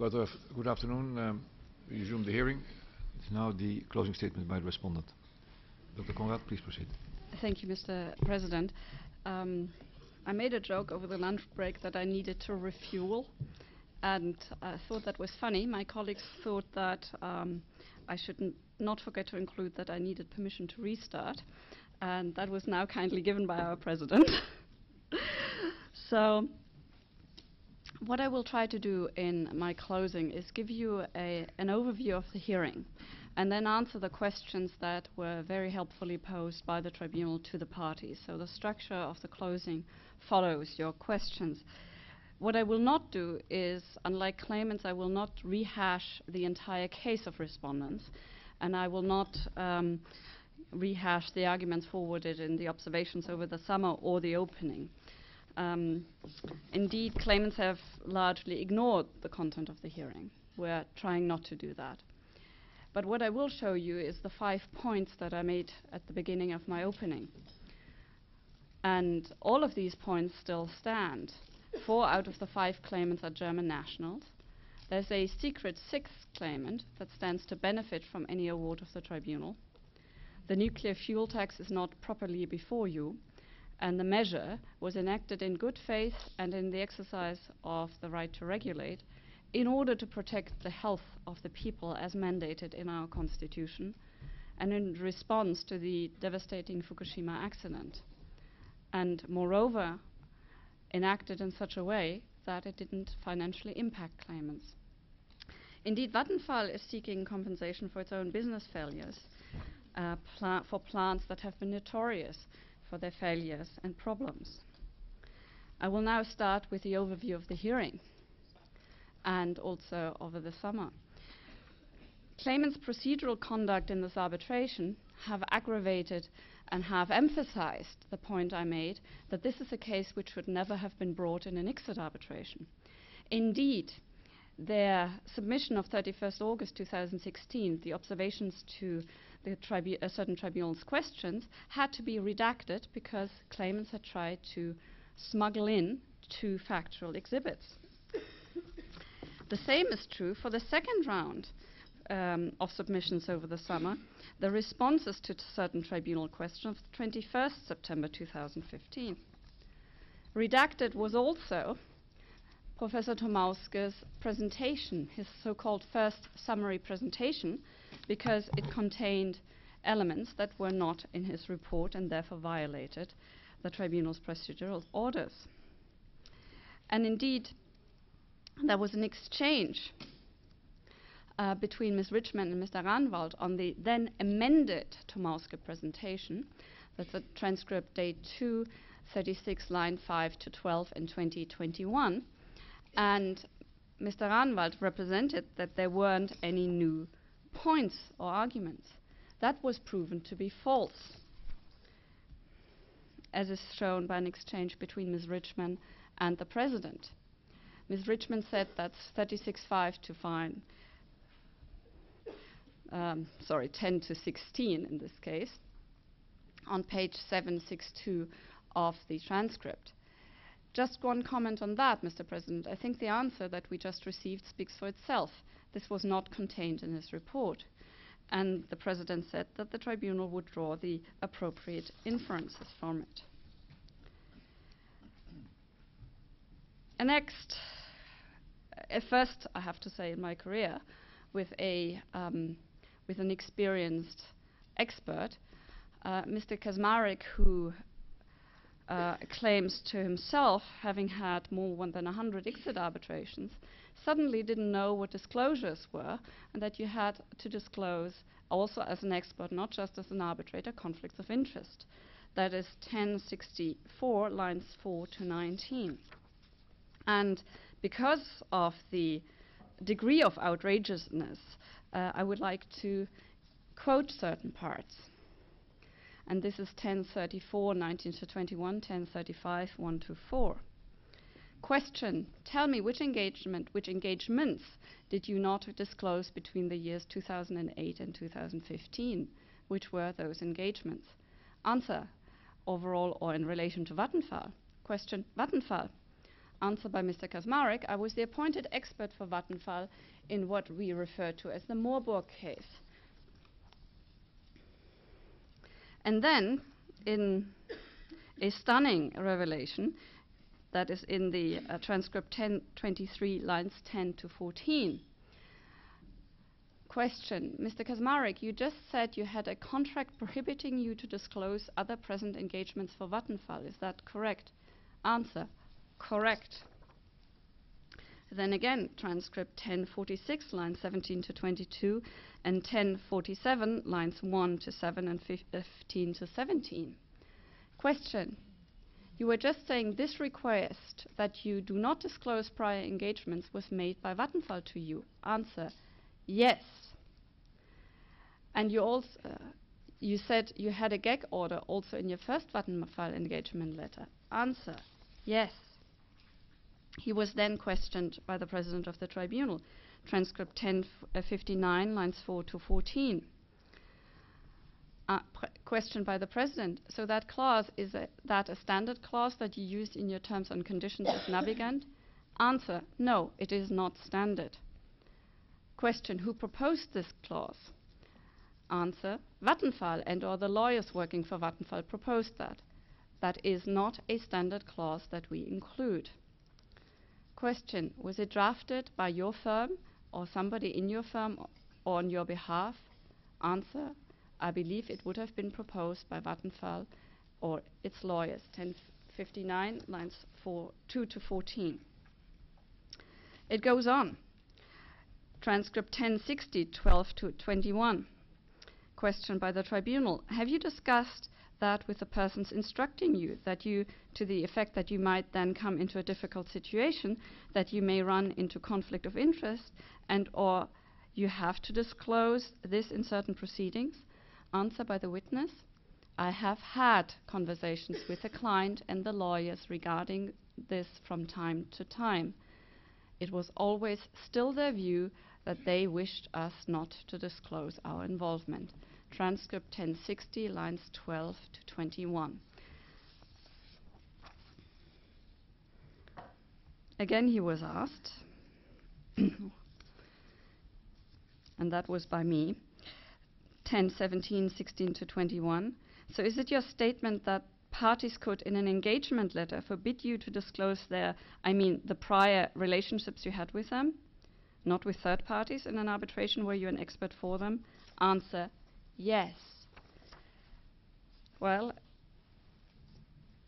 Good, af- good afternoon. Um, we resume the hearing. It's now the closing statement by the respondent. Dr. Konrad, please proceed. Thank you, Mr. President. Um, I made a joke over the lunch break that I needed to refuel, and I thought that was funny. My colleagues thought that um, I should not forget to include that I needed permission to restart, and that was now kindly given by our president. so, what I will try to do in my closing is give you a, an overview of the hearing and then answer the questions that were very helpfully posed by the tribunal to the parties. So the structure of the closing follows your questions. What I will not do is, unlike claimants, I will not rehash the entire case of respondents, and I will not um, rehash the arguments forwarded in the observations over the summer or the opening. Um, indeed, claimants have largely ignored the content of the hearing. We're trying not to do that. But what I will show you is the five points that I made at the beginning of my opening. And all of these points still stand. Four out of the five claimants are German nationals. There's a secret sixth claimant that stands to benefit from any award of the tribunal. The nuclear fuel tax is not properly before you, and the measure was enacted in good faith and in the exercise of the right to regulate in order to protect the health of the people as mandated in our constitution and in response to the devastating Fukushima accident. And moreover, enacted in such a way that it didn't financially impact claimants. Indeed, Vattenfall is seeking compensation for its own business failures, uh, pla- for plants that have been notorious for their failures and problems. I will now start with the overview of the hearing and also over the summer. Claimants' procedural conduct in this arbitration have aggravated and have emphasized the point I made that this is a case which should never have been brought in an ICSID arbitration. Indeed, their submission of 31st August 2016, the observations to the tribu- uh, certain tribunals' questions, had to be redacted because claimants had tried to smuggle in two factual exhibits. The same is true for the second round um, of submissions over the summer, the responses to certain tribunal questions of 21st September 2015. Redacted was also Professor Tomauska's presentation, his so called first summary presentation, because it contained elements that were not in his report and therefore violated the tribunal's procedural orders. And indeed, there was an exchange uh, between Ms. Richmond and Mr. Ranwald on the then amended Tomauska presentation. That's a transcript date 2, 36, line 5 to 12 in 2021. And Mr. Ranwald represented that there weren't any new points or arguments. That was proven to be false, as is shown by an exchange between Ms. Richmond and the President. Ms. Richmond said that's 36.5 to fine, um, sorry, 10 to 16 in this case, on page 762 of the transcript. Just one comment on that, Mr. President. I think the answer that we just received speaks for itself. This was not contained in his report. And the President said that the tribunal would draw the appropriate inferences from it. And next, uh, first, I have to say, in my career, with a um, with an experienced expert, uh, Mr. Kaczmarek, who uh, claims to himself having had more than 100 ICSID arbitrations, suddenly didn't know what disclosures were, and that you had to disclose also as an expert, not just as an arbitrator, conflicts of interest. That is 1064, lines 4 to 19. And because of the degree of outrageousness, uh, I would like to quote certain parts. And this is 1034, 19 to 21, 1035, 1 to 4. Question Tell me which engagement, which engagements did you not disclose between the years 2008 and 2015? Which were those engagements? Answer Overall or in relation to Vattenfall? Question Vattenfall. Answer by Mr. Kaczmarek. I was the appointed expert for Vattenfall in what we refer to as the Moorburg case. And then, in a stunning revelation, that is in the uh, transcript 1023, lines 10 to 14. Question Mr. Kaczmarek, you just said you had a contract prohibiting you to disclose other present engagements for Vattenfall. Is that correct? Answer Correct. Then again, transcript 1046, lines 17 to 22, and 1047, lines 1 to 7 and 15 to 17. Question you were just saying this request that you do not disclose prior engagements was made by Vattenfall to you. Answer yes. And you also uh, you said you had a gag order also in your first Vattenfall engagement letter. Answer yes. He was then questioned by the president of the tribunal. Transcript 1059, lines 4 to 14. Uh, questioned by the president. So that clause is a, that a standard clause that you used in your terms and conditions as Navigant? Answer: No, it is not standard. Question: Who proposed this clause? Answer: Vattenfall and or the lawyers working for Vattenfall proposed that. That is not a standard clause that we include. Question: Was it drafted by your firm or somebody in your firm on your behalf? Answer: I believe it would have been proposed by Vattenfall or its lawyers, 1059, lines 4, 2 to 14. It goes on. Transcript 1060, 12 to 21. Question by the tribunal. Have you discussed that with the persons instructing you, that you, to the effect that you might then come into a difficult situation, that you may run into conflict of interest, and or you have to disclose this in certain proceedings? answer by the witness. I have had conversations with the client and the lawyers regarding this from time to time. It was always still their view that they wished us not to disclose our involvement. Transcript 1060, lines 12 to 21. Again, he was asked, and that was by me. 10, 17, 16 to 21. So is it your statement that parties could, in an engagement letter, forbid you to disclose their, I mean, the prior relationships you had with them, not with third parties in an arbitration where you're an expert for them? Answer, yes. Well,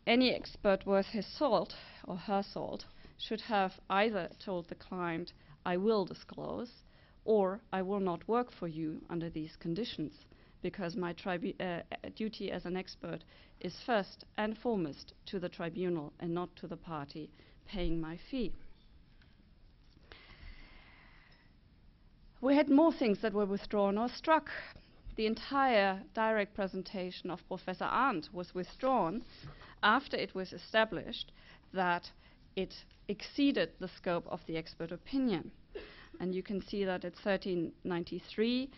any expert worth his salt or her salt should have either told the client, I will disclose, or I will not work for you under these conditions because my uh, duty as an expert is first and foremost to the tribunal and not to the party paying my fee. We had more things that were withdrawn or struck. The entire direct presentation of Professor Arndt was withdrawn after it was established that it exceeded the scope of the expert opinion. And you can see that at 1393,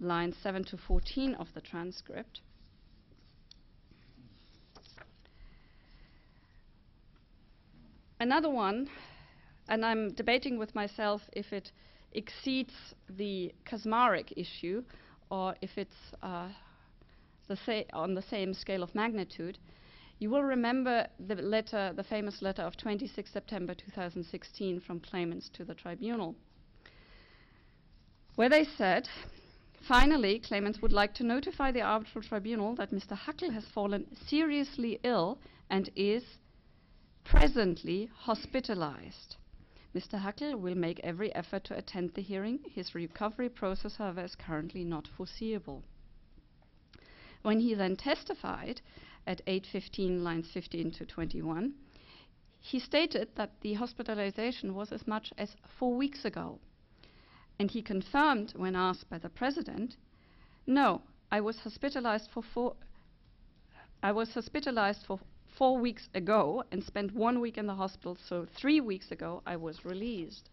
lines 7 to 14 of the transcript. Another one, and I'm debating with myself if it exceeds the Kaczmarek issue or if it's uh, the on the same scale of magnitude. You will remember the letter, the famous letter of 26 September 2016 from claimants to the tribunal where they said, finally, claimants would like to notify the arbitral tribunal that Mr. Hackel has fallen seriously ill and is presently hospitalized. Mr. Hackel will make every effort to attend the hearing. His recovery process, however, is currently not foreseeable. When he then testified at 8:15 lines 15 to 21, he stated that the hospitalization was as much as 4 weeks ago. And he confirmed when asked by the president, no, I was hospitalized for four I was hospitalized for four weeks ago and spent one week in the hospital, so three weeks ago I was released.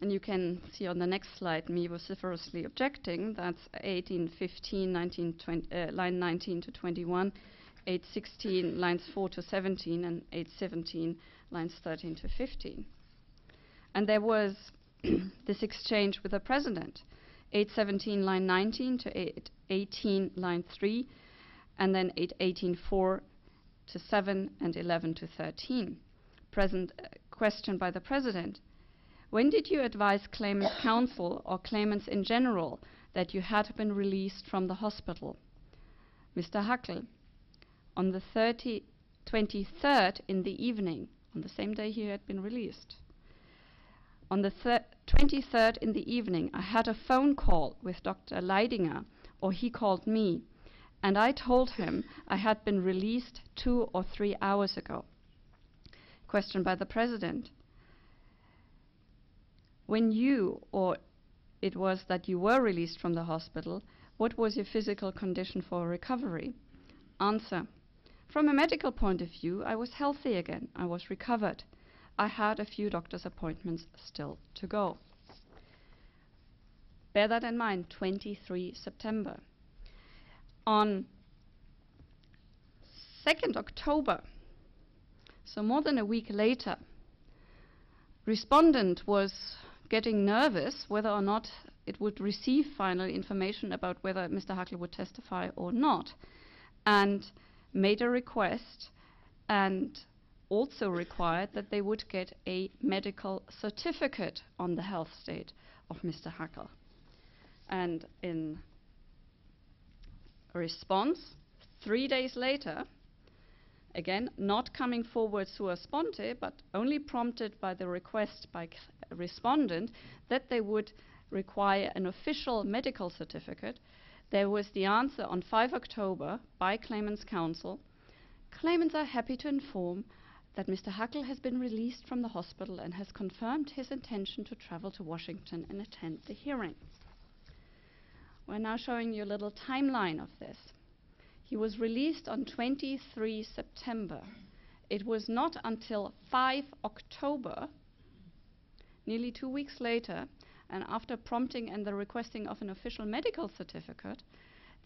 And you can see on the next slide me vociferously objecting. That's 18, 15, 19, 20, uh, line 19 to 21 816 lines 4 to 17 and 817 lines 13 to 15. And there was this exchange with the president 817 line 19 to 818 line 3, and then 818 4 to 7 and 11 to 13. Present uh, question by the president. When did you advise claimant's counsel or claimants in general that you had been released from the hospital? Mr. Hackel, on the 30, 23rd in the evening, on the same day he had been released. On the thir- 23rd in the evening, I had a phone call with Dr. Leidinger, or he called me, and I told him I had been released two or three hours ago. Question by the President. When you, or it was that you were released from the hospital, what was your physical condition for recovery? Answer. From a medical point of view, I was healthy again. I was recovered. I had a few doctor's appointments still to go. Bear that in mind, 23 September. On 2nd October, so more than a week later, respondent was getting nervous whether or not it would receive final information about whether Mr. Hackel would testify or not, and made a request and also required that they would get a medical certificate on the health state of Mr. Hackel. And in response, three days later, again, not coming forward sua sponte, but only prompted by the request by respondent that they would require an official medical certificate, there was the answer on 5 October by claimant's counsel. Claimants are happy to inform that Mr. Hackel has been released from the hospital and has confirmed his intention to travel to Washington and attend the hearing. We're now showing you a little timeline of this. He was released on 23 September. It was not until 5 October, nearly two weeks later, and after prompting and the requesting of an official medical certificate,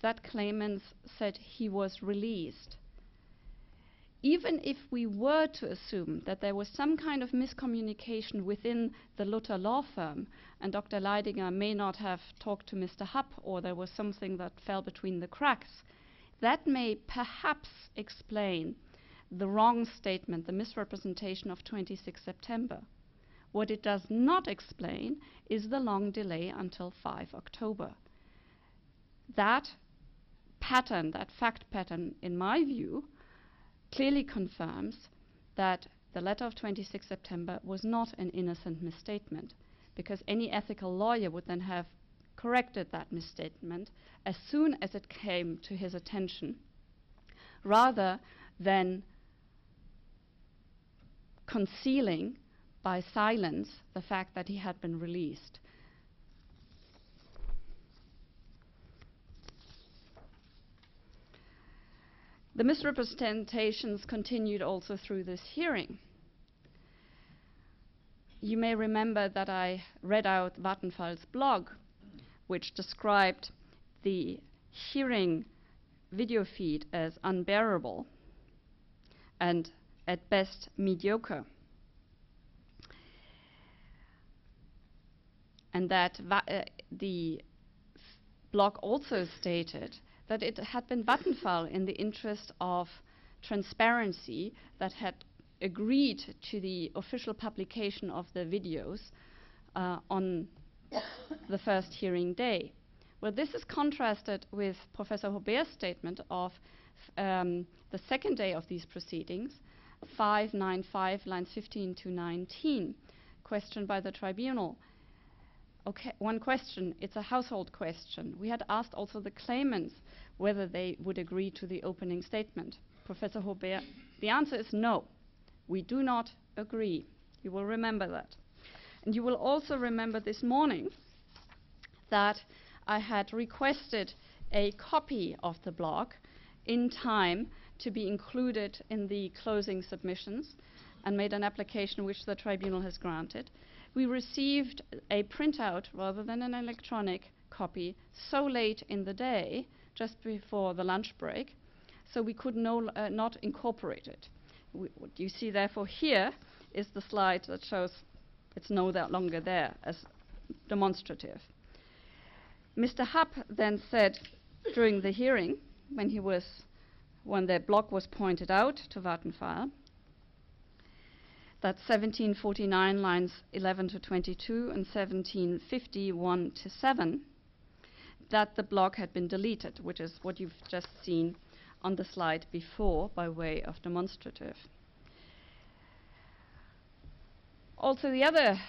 that claimant said he was released even if we were to assume that there was some kind of miscommunication within the Luther law firm, and Dr. Leidinger may not have talked to Mr. Happ, or there was something that fell between the cracks, that may perhaps explain the wrong statement, the misrepresentation of 26 September. What it does not explain is the long delay until 5 October. That pattern, that fact pattern, in my view, clearly confirms that the letter of 26 September was not an innocent misstatement, because any ethical lawyer would then have corrected that misstatement as soon as it came to his attention, rather than concealing by silence the fact that he had been released. The misrepresentations continued also through this hearing. You may remember that I read out Vattenfall's blog, which described the hearing video feed as unbearable and at best mediocre. And that uh, the blog also stated that it had been Vattenfall in the interest of transparency that had agreed to the official publication of the videos uh, on the first hearing day. Well, this is contrasted with Professor Haubert's statement of um, the second day of these proceedings, 595, lines 15 to 19, questioned by the tribunal. Okay, one question, it's a household question. We had asked also the claimants whether they would agree to the opening statement. Professor Haubert, the answer is no. We do not agree. You will remember that. And you will also remember this morning that I had requested a copy of the blog in time to be included in the closing submissions and made an application which the tribunal has granted. We received a printout rather than an electronic copy so late in the day just before the lunch break. so we could no, uh, not incorporate it. We, what you see, therefore, here is the slide that shows it's no longer there as demonstrative. Mr. Happ then said during the hearing, when he was when the block was pointed out to Vattenfall, that 1749 lines 11 to 22 and 1751 to 7 that the block had been deleted, which is what you've just seen on the slide before by way of demonstrative. Also, the other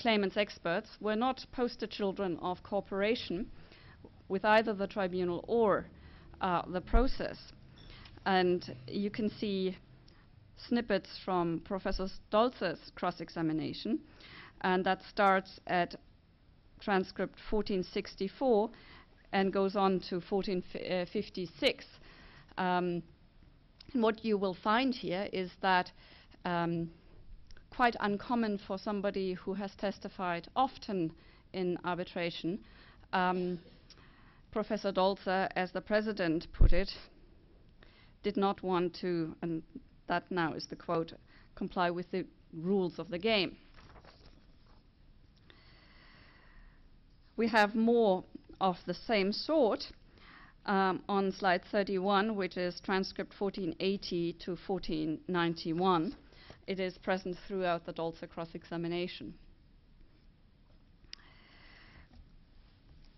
claimants' experts were not poster children of cooperation with either the tribunal or uh, the process. And you can see snippets from Professor Dolzer's cross examination, and that starts at transcript 1464 and goes on to 1456. Um, what you will find here is that um, quite uncommon for somebody who has testified often in arbitration. Um, Professor Dolzer, as the president put it, did not want to, and that now is the quote, comply with the rules of the game. We have more of the same sort um, on slide 31, which is transcript 1480 to 1491. It is present throughout the Dolzer cross-examination.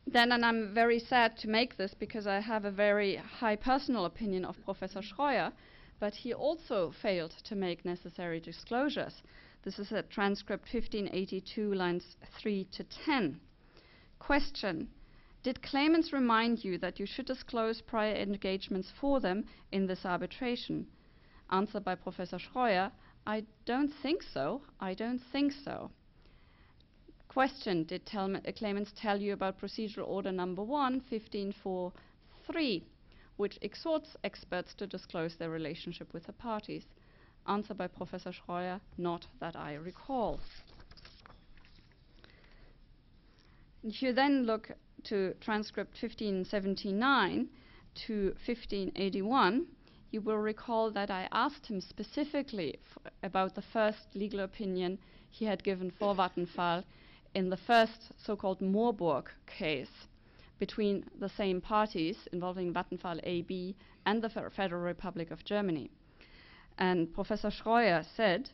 Then, and I'm very sad to make this because I have a very high personal opinion of Professor Schreuer, but he also failed to make necessary disclosures. This is at transcript 1582, lines 3 to 10. Question Did claimants remind you that you should disclose prior engagements for them in this arbitration? Answer by Professor Schreuer I don't think so. I don't think so. Question Did tel- uh, claimants tell you about procedural order number 1, 1543? Which exhorts experts to disclose their relationship with the parties. Answer by Professor Schreuer, not that I recall. If you then look to transcript 1579 to 1581, you will recall that I asked him specifically about the first legal opinion he had given for Vattenfall in the first so-called Moorburg case between the same parties involving Vattenfall AB and the Federal Republic of Germany. And Professor Schreuer said,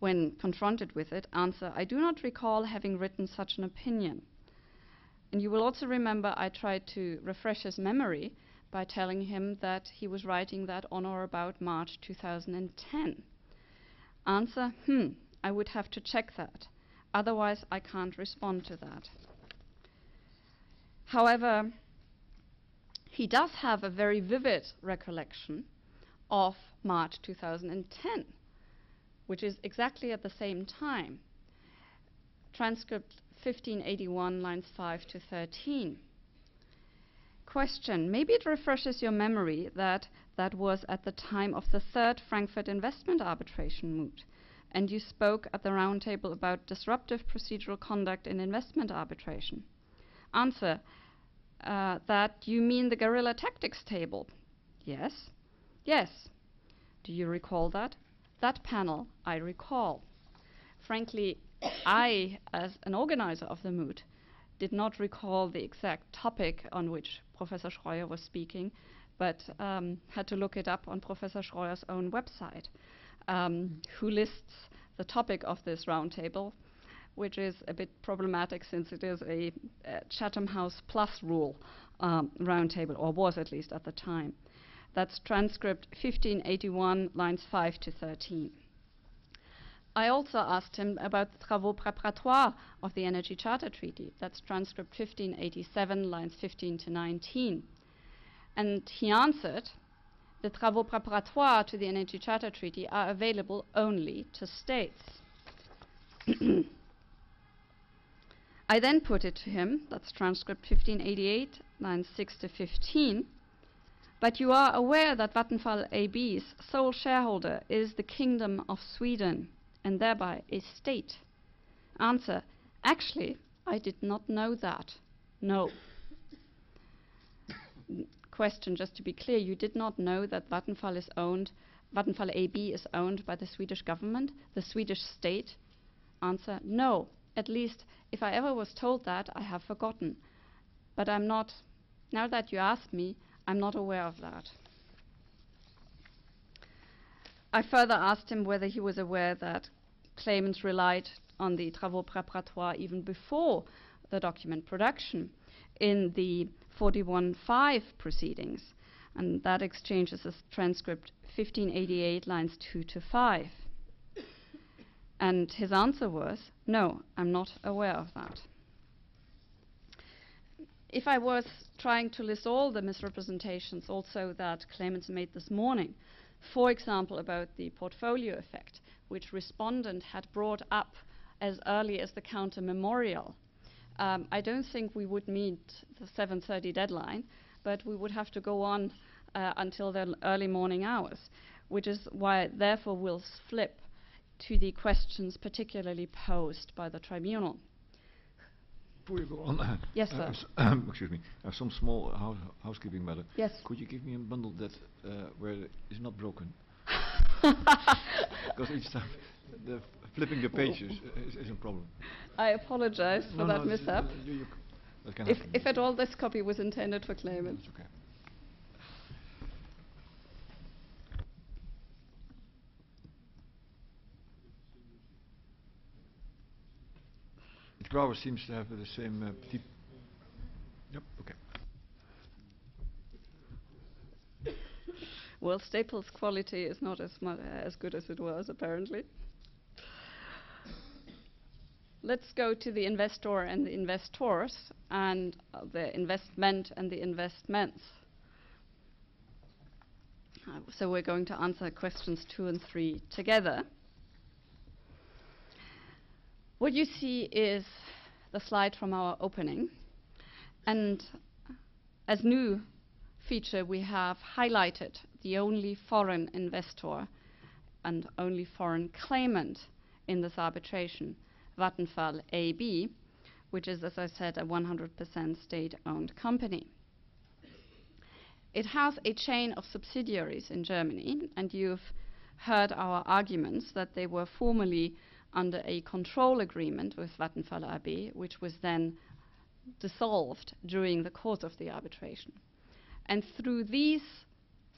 when confronted with it, answer, I do not recall having written such an opinion. And you will also remember I tried to refresh his memory by telling him that he was writing that on or about March 2010. Answer, hmm, I would have to check that. Otherwise, I can't respond to that. However, he does have a very vivid recollection of March 2010, which is exactly at the same time. Transcript 1581, lines 5 to 13. Question Maybe it refreshes your memory that that was at the time of the third Frankfurt investment arbitration moot, and you spoke at the roundtable about disruptive procedural conduct in investment arbitration. Answer uh, that you mean the guerrilla tactics table. Yes? Yes. Do you recall that? That panel I recall. Frankly, I, as an organizer of the moot, did not recall the exact topic on which Professor Schreuer was speaking, but um, had to look it up on Professor Schreuer's own website, um, who lists the topic of this roundtable which is a bit problematic since it is a, a Chatham House Plus rule um, roundtable, or was at least at the time. That's transcript 1581, lines 5 to 13. I also asked him about the travaux préparatoires of the Energy Charter Treaty. That's transcript 1587, lines 15 to 19. And he answered, the travaux préparatoires to the Energy Charter Treaty are available only to states. I then put it to him, that's transcript 1588, lines 6 to 15. But you are aware that Vattenfall AB's sole shareholder is the Kingdom of Sweden, and thereby a state. Answer Actually, I did not know that. No. question, just to be clear, you did not know that Vattenfall is owned, Vattenfall AB is owned by the Swedish government, the Swedish state? Answer, no. At least, if I ever was told that, I have forgotten. But I'm not, now that you ask me, I'm not aware of that. I further asked him whether he was aware that claimants relied on the travaux préparatoires even before the document production in the 41.5 proceedings. And that exchange is a transcript 1588, lines 2 to 5. And his answer was, no, I'm not aware of that. If I was trying to list all the misrepresentations also that claimants made this morning, for example, about the portfolio effect, which respondent had brought up as early as the counter memorial, um, I don't think we would meet the 7:30 deadline, but we would have to go on uh, until the early morning hours, which is why, therefore, we'll flip to the questions particularly posed by the tribunal. Before you go on, Yes, uh, sir. um, excuse me, uh, some small hou- housekeeping matter. Yes. Could you give me a bundle that uh, where it is not broken? Because each time the flipping the pages is, is a problem. I apologize for No, that no, mishap. uh, you- you If, if at all this copy was intended for claimants. Okay. Grauer seems to have the same uh. Yep. Okay. Well, Staples' quality is not as mu- as good as it was, apparently. Let's go to the investor and the investors, and uh, the investment and the investments. Uh, so we're going to answer questions two and three together. What you see is the slide from our opening, and as new feature, we have highlighted the only foreign investor and only foreign claimant in this arbitration, Vattenfall AB, which is, as I said, a 100% state-owned company. It has a chain of subsidiaries in Germany, and you've heard our arguments that they were formerly under a control agreement with Vattenfall AB, which was then dissolved during the course of the arbitration. And through these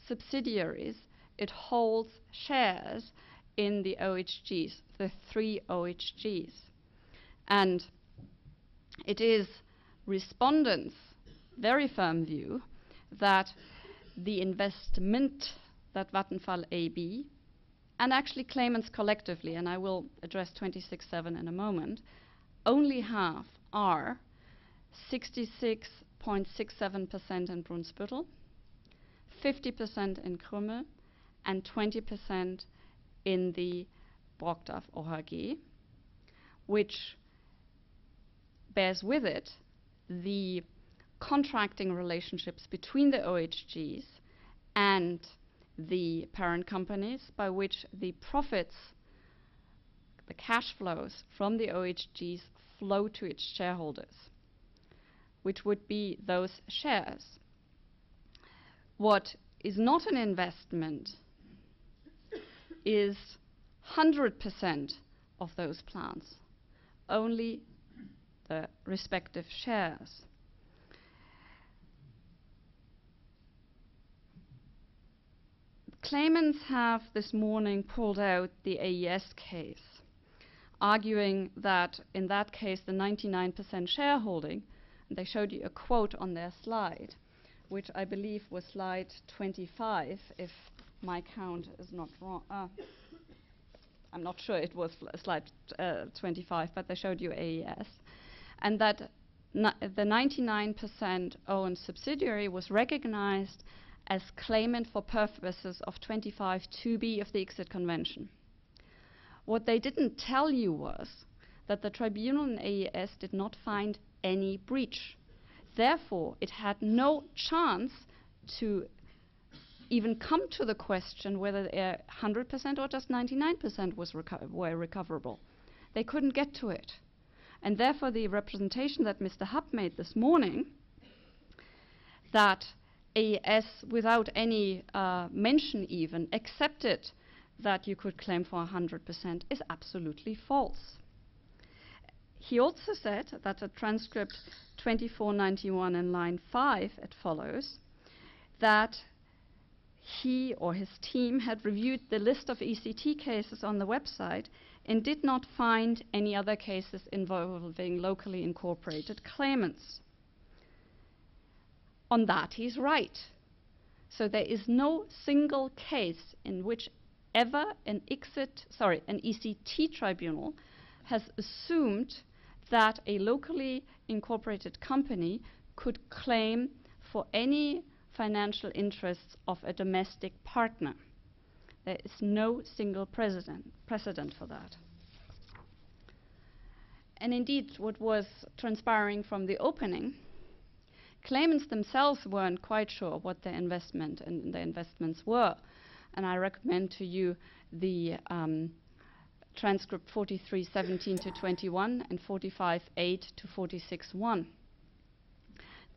subsidiaries, it holds shares in the OHGs, the three OHGs. And it is respondents' very firm view that the investment that Vattenfall AB and actually claimants collectively, and I will address 26.7 in a moment, only half are 66.67% in Brunsbüttel, 50% in Krümmel, and 20% in the Brokdorf OHG, which bears with it the contracting relationships between the OHGs and the parent companies by which the profits, the cash flows from the OHGs flow to its shareholders, which would be those shares. What is not an investment is 100% of those plants, only the respective shares. Claimants have this morning pulled out the AES case, arguing that in that case the 99% shareholding, and they showed you a quote on their slide, which I believe was slide 25, if my count is not wrong. Uh, I'm not sure it was slide uh, 25, but they showed you AES, and that the 99% owned subsidiary was recognized as claimant for purposes of 25 2b of the ICSID convention. What they didn't tell you was that the tribunal in AES did not find any breach. Therefore, it had no chance to even come to the question whether uh, 100% or just 99% was reco- were recoverable. They couldn't get to it. And therefore, the representation that Mr. Happ made this morning that AES, without any uh, mention even, accepted that you could claim for 100% is absolutely false. He also said that at transcript 2491 in line 5 it follows that he or his team had reviewed the list of ECT cases on the website and did not find any other cases involving locally incorporated claimants. On that, he's right. So there is no single case in which ever an ICSID, sorry, an ECT tribunal has assumed that a locally incorporated company could claim for any financial interests of a domestic partner. There is no single precedent, precedent for that. And indeed, what was transpiring from the opening, claimants themselves weren't quite sure what their investment and their investments were. And I recommend to you the um, transcript 4317 to 21 and 45.8 to 46.1.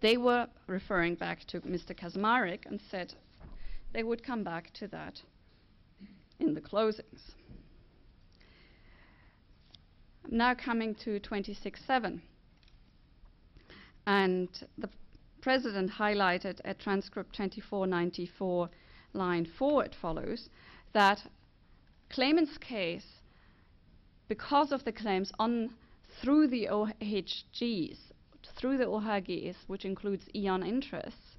They were referring back to Mr. Kaczmarek and said they would come back to that in the closings. Now coming to 26.7. And the President highlighted at transcript 2494, line 4, it follows that claimant's case because of the claims on through the OHGs, through the OHGs, which includes E.ON interests,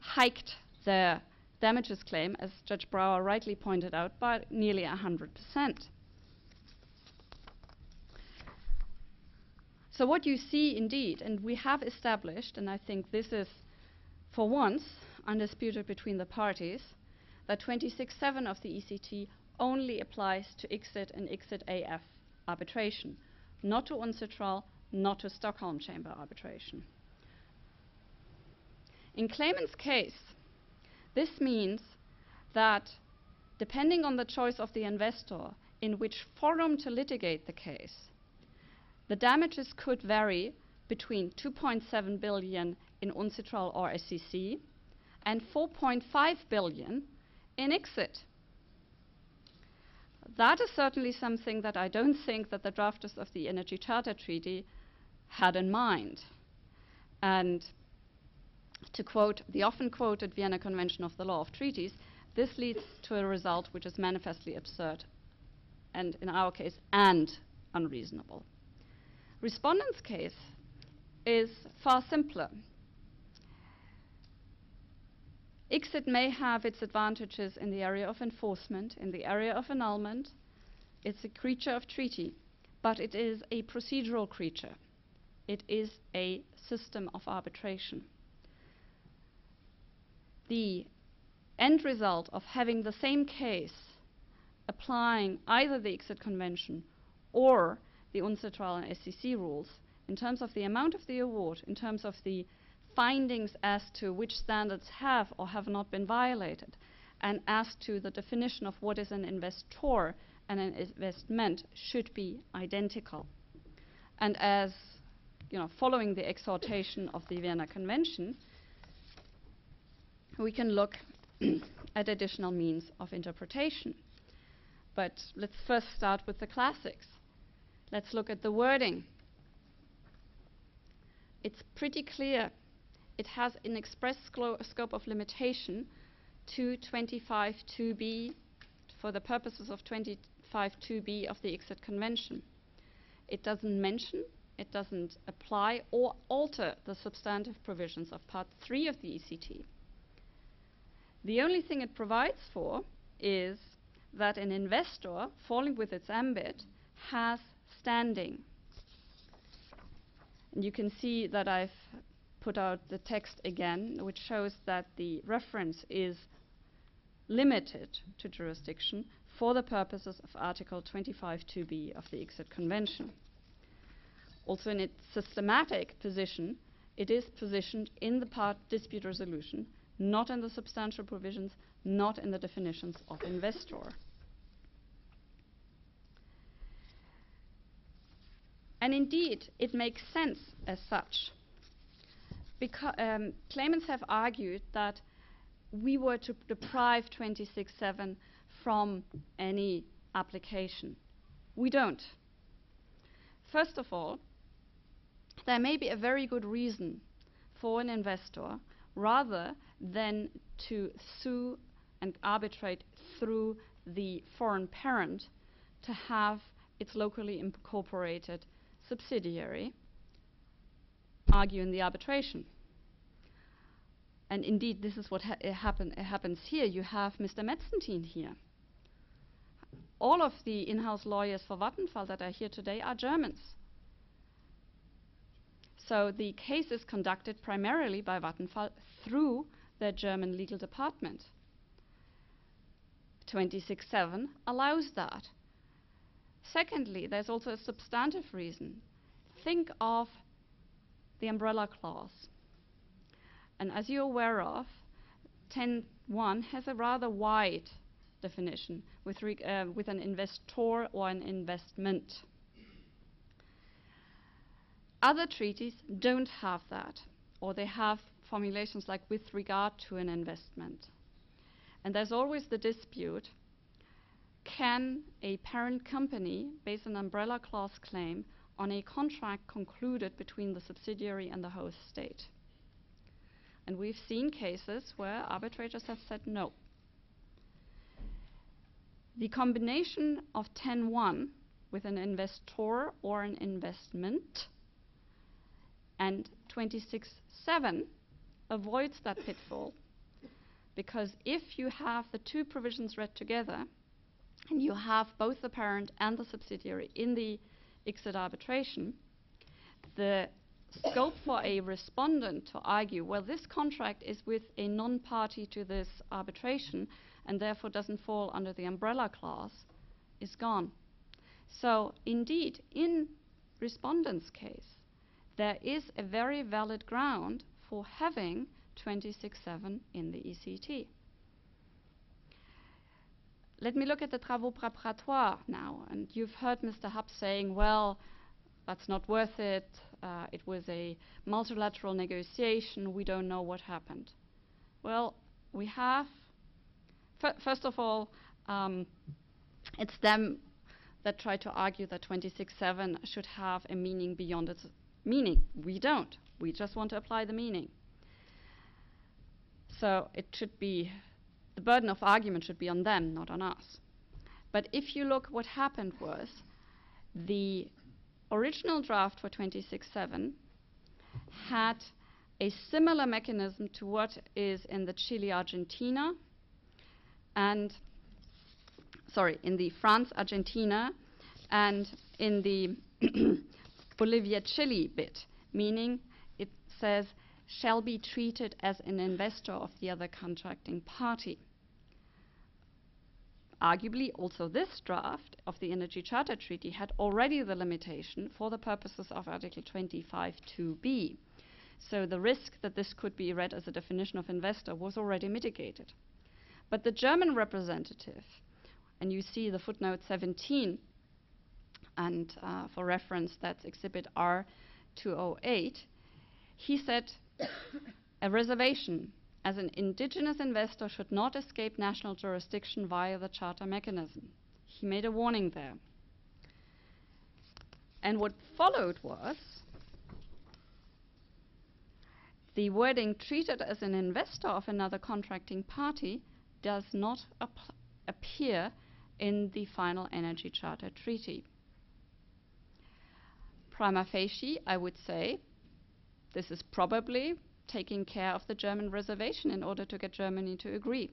hiked their damages claim, as Judge Brower rightly pointed out, by nearly 100%. So what you see indeed, and we have established, and I think this is for once undisputed between the parties, that 26.7 of the ECT only applies to ICSID and ICSID AF arbitration, not to UNCITRAL, not to Stockholm Chamber arbitration. In claimant's case, this means that depending on the choice of the investor in which forum to litigate the case, the damages could vary between 2.7 billion in UNCITRAL or SCC and 4.5 billion in ICSID. that is certainly something that I don't think that the drafters of the Energy Charter Treaty had in mind. And to quote the often quoted Vienna Convention of the Law of Treaties, this leads to a result which is manifestly absurd, and in our case, and unreasonable. Respondent's case is far simpler. ICSID may have its advantages in the area of enforcement, in the area of annulment. It's a creature of treaty, but it is a procedural creature. It is a system of arbitration. The end result of having the same case applying either the ICSID convention or the UNCITRAL and SCC rules in terms of the amount of the award, in terms of the findings as to which standards have or have not been violated, and as to the definition of what is an investor and an investment should be identical. And as you know, following the exhortation of the Vienna Convention, we can look at additional means of interpretation. But let's first start with the classics. Let's look at the wording. It's pretty clear it has an express scope of limitation to 25.2b for the purposes of 25.2b of the ICSID Convention. It doesn't mention, it doesn't apply or alter the substantive provisions of Part 3 of the ECT. The only thing it provides for is that an investor falling with its ambit has standing. And you can see that I've put out the text again, which shows that the reference is limited to jurisdiction for the purposes of Article 25.2b of the ICSID Convention. Also, in its systematic position, it is positioned in the part dispute resolution, not in the substantial provisions, not in the definitions of investor. And indeed, it makes sense as such um, claimants have argued that we were to deprive 26.7 from any application. We don't. First of all, there may be a very good reason for an investor rather than to sue and arbitrate through the foreign parent to have its locally incorporated subsidiary argue in the arbitration. And indeed, this is what ha- happen, happens here. You have Mr. Metzentin here. All of the in-house lawyers for Vattenfall that are here today are Germans. So the case is conducted primarily by Vattenfall through their German legal department. 26.7 allows that. Secondly, there's also a substantive reason. Think of the umbrella clause. And as you're aware of, 10.1 has a rather wide definition with, uh, with an investor or an investment. Other treaties don't have that, or they have formulations like with regard to an investment. And there's always the dispute can a parent company base an umbrella clause claim on a contract concluded between the subsidiary and the host state? And we've seen cases where arbitrators have said no. The combination of 10.1 with an investor or an investment and 26.7 avoids that pitfall because if you have the two provisions read together and you have both the parent and the subsidiary in the ICSID arbitration, the scope for a respondent to argue, well, this contract is with a non party to this arbitration and therefore doesn't fall under the umbrella clause, is gone. So, indeed, in respondent's case, there is a very valid ground for having 26.7 in the ECT. Let me look at the travaux préparatoires now. And you've heard Mr. Happ saying, well, that's not worth it. Uh, it was a multilateral negotiation. We don't know what happened. Well, we have, first of all, um, it's them that try to argue that 26.7 should have a meaning beyond its meaning. We don't. We just want to apply the meaning. So it should be, the burden of argument should be on them, not on us. But if you look, what happened was the original draft for 26.7 had a similar mechanism to what is in the Chile Argentina and sorry, in the France Argentina and in the Bolivia Chile bit, meaning it says shall be treated as an investor of the other contracting party. Arguably, also this draft of the Energy Charter Treaty had already the limitation for the purposes of Article 25.2b. So the risk that this could be read as a definition of investor was already mitigated. But the German representative, and you see the footnote 17, and uh, for reference, that's Exhibit R208, he said a reservation as an indigenous investor should not escape national jurisdiction via the charter mechanism. He made a warning there. And what followed was the wording treated as an investor of another contracting party does not appear in the final Energy Charter Treaty. Prima facie, I would say, this is probably taking care of the German reservation in order to get Germany to agree.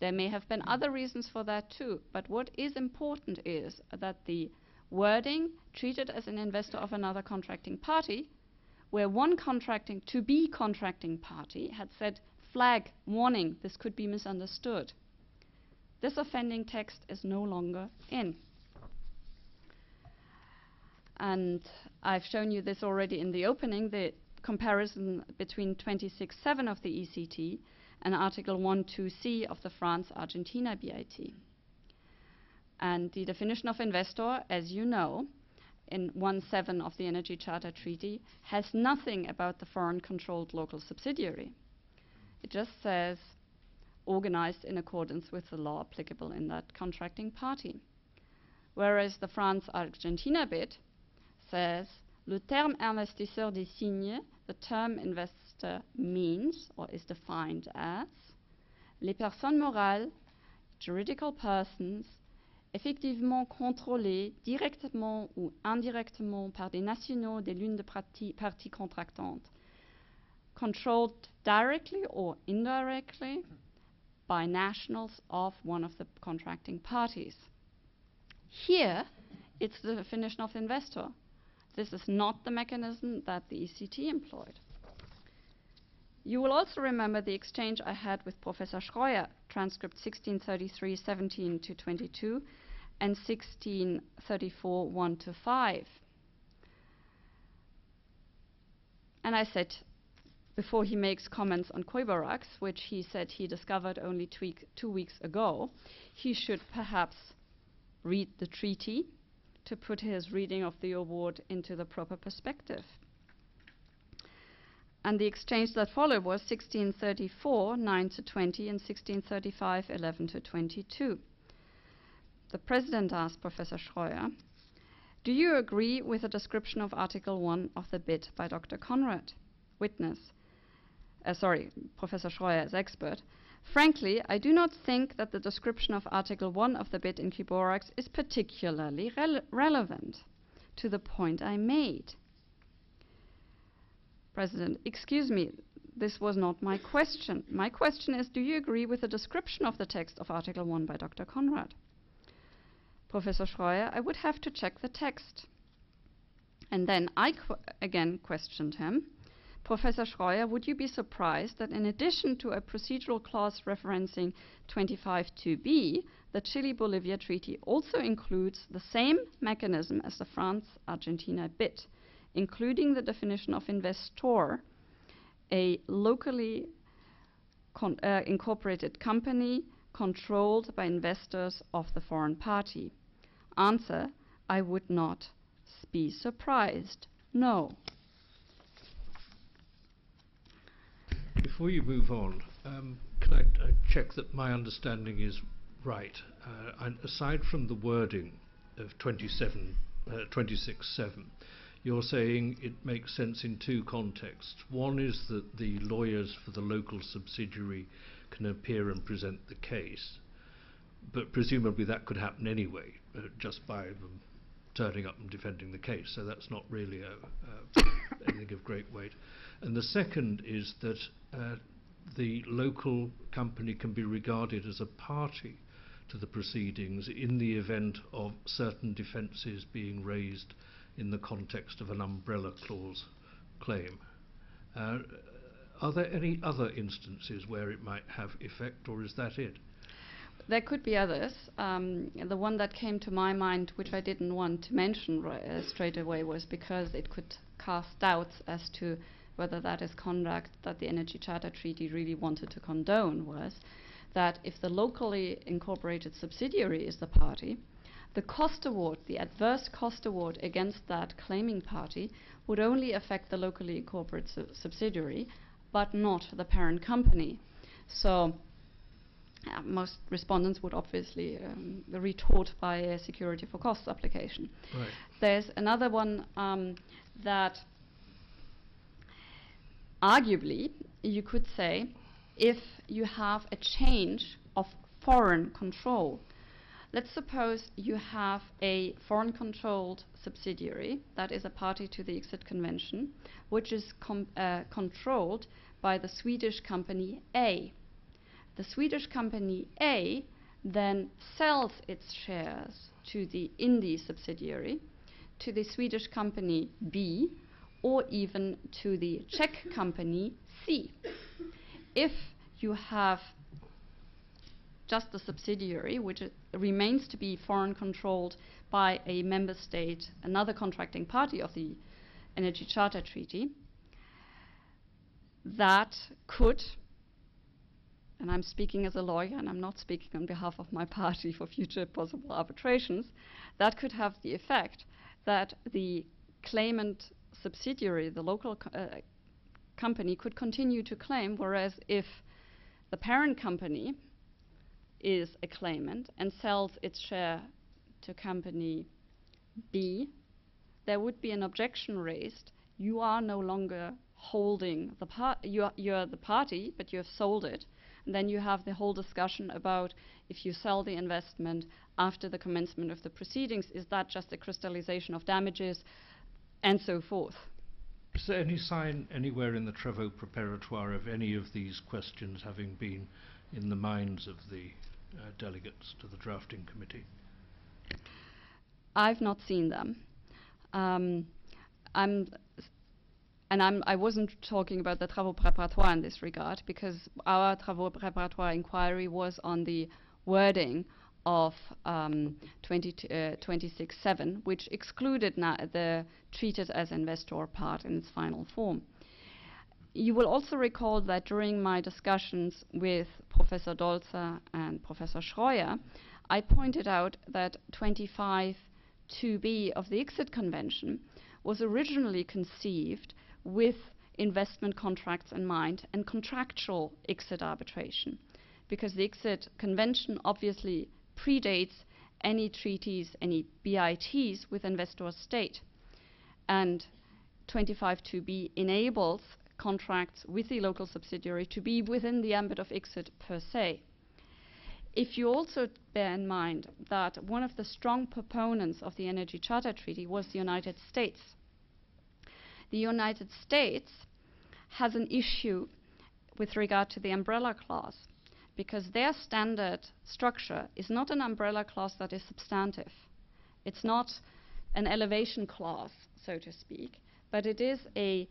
There may have been other reasons for that too, but what is important is that the wording treated as an investor of another contracting party, where one contracting to be contracting party had said flag warning this could be misunderstood. This offending text is no longer in. And I've shown you this already in the opening, the comparison between 26.7 of the ECT and Article 1.2c of the France-Argentina BIT. And the definition of investor, as you know, in 1.7 of the Energy Charter Treaty has nothing about the foreign controlled local subsidiary. It just says organized in accordance with the law applicable in that contracting party. Whereas the France Argentina BIT says Le terme investisseur désigne, the term investor means or is defined as les personnes morales, juridical persons, effectivement contrôlées directement ou indirectement par des nationaux de l'une des parties contractantes, controlled directly or indirectly by nationals of one of the contracting parties. Here, it's the definition of investor. This is not the mechanism that the ECT employed. You will also remember the exchange I had with Professor Schreuer, transcript 1633 17 to 22 and 1634 1 to 5. And I said, before he makes comments on Quiborax, which he said he discovered only two weeks ago, he should perhaps read the treaty to put his reading of the award into the proper perspective. And the exchange that followed was 1634, 9 to 20, and 1635, 11 to 22. The president asked Professor Schreuer, Do you agree with the description of Article 1 of the BIT by Dr. Konrad? Witness, uh, sorry, Professor Schreuer as expert. Frankly, I do not think that the description of Article 1 of the BIT in Quiborax is particularly rele relevant to the point I made. President, excuse me, this was not my question. My question is, do you agree with the description of the text of Article 1 by Dr. Konrad? Professor Schreuer, I would have to check the text. And then I qu again questioned him. Professor Schreuer, would you be surprised that in addition to a procedural clause referencing 25.2b, the Chile-Bolivia Treaty also includes the same mechanism as the France-Argentina BIT, including the definition of investor, a locally uh, incorporated company controlled by investors of the foreign party? Answer, I would not be surprised. No. Before you move on, um, can I, I, check that my understanding is right? Uh, aside from the wording of 27, uh, 26.7, you're saying it makes sense in two contexts. One is that the lawyers for the local subsidiary can appear and present the case, but presumably that could happen anyway, uh, just by them turning up and defending the case. So that's not really a, uh, anything of great weight. And the second is that uh, the local company can be regarded as a party to the proceedings in the event of certain defences being raised in the context of an umbrella clause claim. Uh, are there any other instances where it might have effect, or is that it? There could be others. Um, the one that came to my mind, which I didn't want to mention uh, straight away, was because it could cast doubts as to whether that is conduct that the Energy Charter Treaty really wanted to condone, was that if the locally incorporated subsidiary is the party, the cost award, the adverse cost award against that claiming party, would only affect the locally incorporated su subsidiary, but not the parent company. So uh, most respondents would obviously um, retort by a security for costs application. Right. There's another one um, that arguably, you could say, if you have a change of foreign control. Let's suppose you have a foreign controlled subsidiary that is a party to the ICSID convention, which is uh, controlled by the Swedish company A. The Swedish company A then sells its shares to the Indie subsidiary, to the Swedish company B, or even to the Czech company C. If you have just a subsidiary, which remains to be foreign controlled by a member state, another contracting party of the Energy Charter Treaty, that could, and I'm speaking as a lawyer and I'm not speaking on behalf of my party for future possible arbitrations, that could have the effect that the claimant subsidiary, the local co- uh, company, could continue to claim, whereas if the parent company is a claimant and sells its share to company B, there would be an objection raised. You are no longer holding the part. You are, you are the party, but you have sold it. And then you have the whole discussion about if you sell the investment after the commencement of the proceedings, is that just a crystallization of damages, and so forth. Is there any sign anywhere in the Travaux preparatoire of any of these questions having been in the minds of the uh, delegates to the drafting committee? I've not seen them. Um, I'm, and I'm, I wasn't talking about the travaux préparatoires in this regard because our travaux préparatoires inquiry was on the wording of um, 20 uh, 26.7, which excluded the treated as investor part in its final form. You will also recall that during my discussions with Professor Dolzer and Professor Schreuer, I pointed out that 25 2b of the ICSID Convention was originally conceived with investment contracts in mind and contractual ICSID arbitration, because the ICSID Convention obviously predates any treaties, any BITs with investor state. And 25.2b enables contracts with the local subsidiary to be within the ambit of ICSID per se. If you also bear in mind that one of the strong proponents of the Energy Charter Treaty was the United States, the United States has an issue with regard to the umbrella clause because their standard structure is not an umbrella clause that is substantive. It's not an elevation clause, so to speak, but it is a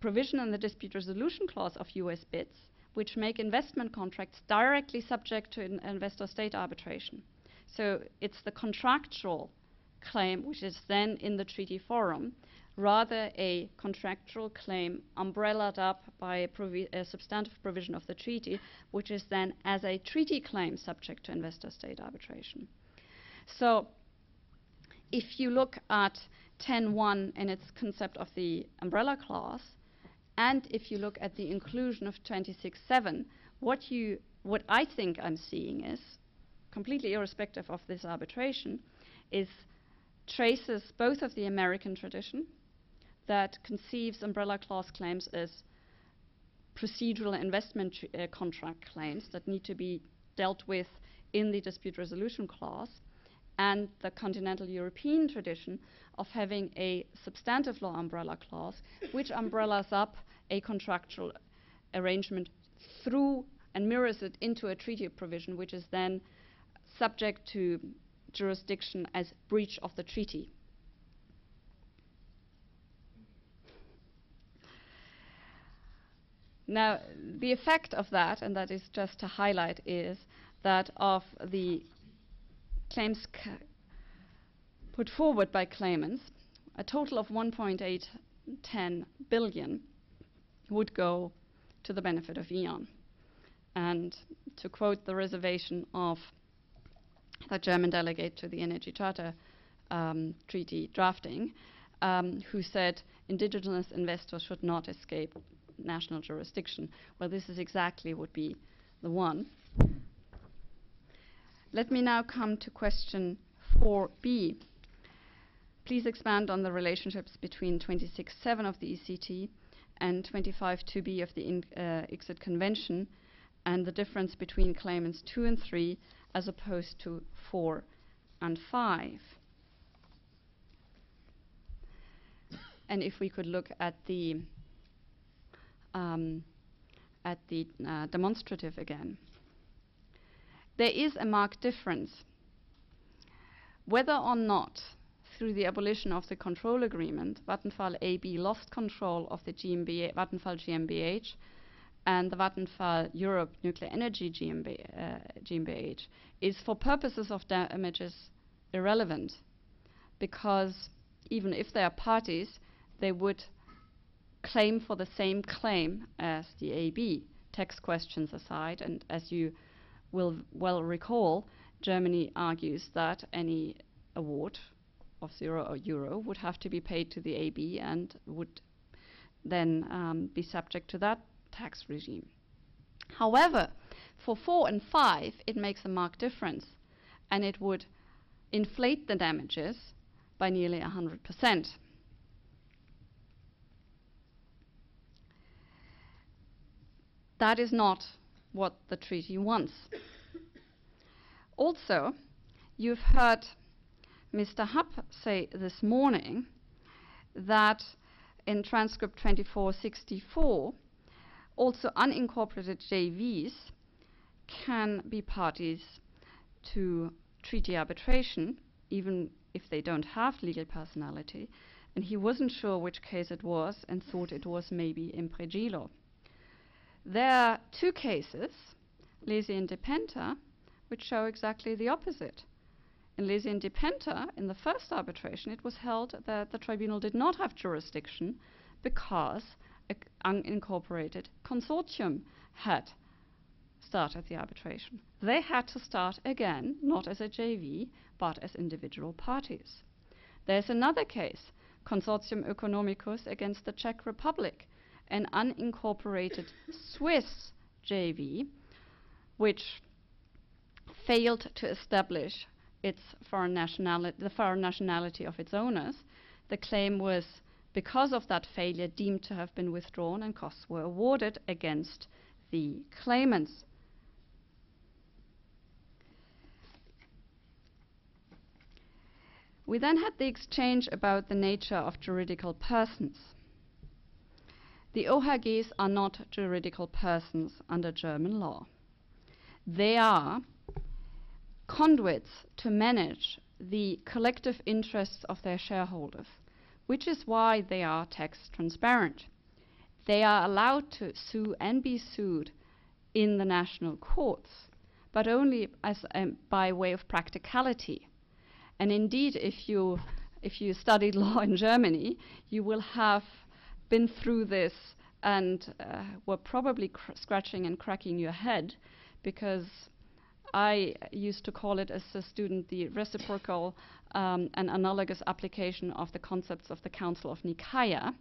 provision in the dispute resolution clause of US BITs which make investment contracts directly subject to investor state arbitration. So it's the contractual claim which is then in the treaty forum, rather a contractual claim umbrellaed up by a, provi- a, substantive provision of the treaty, which is then as a treaty claim subject to investor state arbitration. So if you look at 10.1 and its concept of the umbrella clause, and if you look at the inclusion of 26.7, what you what I think I'm seeing is, completely irrespective of this arbitration, is traces both of the American tradition that conceives umbrella clause claims as procedural investment uh, contract claims that need to be dealt with in the dispute resolution clause, and the continental European tradition of having a substantive law umbrella clause, which umbrellas up a contractual arrangement through and mirrors it into a treaty provision, which is then subject to jurisdiction as breach of the treaty. Now, the effect of that, and that is just to highlight, is that of the claims put forward by claimants, a total of 1.810 billion would go to the benefit of E.ON. And to quote the reservation of the German delegate to the Energy Charter um, Treaty drafting, um, who said indigenous investors should not escape national jurisdiction. Well, this is exactly would be the one. Let me now come to question 4b. Please expand on the relationships between 26.7 of the ECT and 25.2b of the in, uh, ICSID Convention and the difference between claimants 2 and 3 as opposed to 4 and 5. And if we could look at the um, at the uh, demonstrative again. There is a marked difference. Whether or not, through the abolition of the control agreement, Vattenfall AB lost control of the Vattenfall GmbH and the Vattenfall Europe Nuclear Energy GmbH, uh, GmbH is for purposes of damages irrelevant because even if they are parties, they would claim for the same claim as the AB, tax questions aside, and as you will well recall, Germany argues that any award of zero euro would have to be paid to the AB and would then um, be subject to that tax regime. However, for 4 and 5, it makes a marked difference, and it would inflate the damages by nearly 100%. That is not what the treaty wants. Also, you've heard Mr. Happ say this morning that in transcript 2464, also unincorporated JVs can be parties to treaty arbitration, even if they don't have legal personality. And he wasn't sure which case it was and thought it was maybe Impregilo. There are two cases, Lesi and Dipenta, which show exactly the opposite. In Lesi and Dipenta, in the first arbitration, it was held that the tribunal did not have jurisdiction because an unincorporated consortium had started the arbitration. They had to start again, not as a JV, but as individual parties. There's another case, Consortium Economicus against the Czech Republic, an unincorporated Swiss JV, which failed to establish its foreign nationality, the foreign nationality of its owners. The claim was, because of that failure, deemed to have been withdrawn and costs were awarded against the claimants. We then had the exchange about the nature of juridical persons. The OHGs are not juridical persons under German law. They are conduits to manage the collective interests of their shareholders, which is why they are tax transparent. They are allowed to sue and be sued in the national courts, but only as um, by way of practicality. And indeed, if you if you studied law in Germany, you will have been through this and uh, were probably cr- scratching and cracking your head because I used to call it as a student the reciprocal um, and analogous application of the concepts of the Council of Nicaea.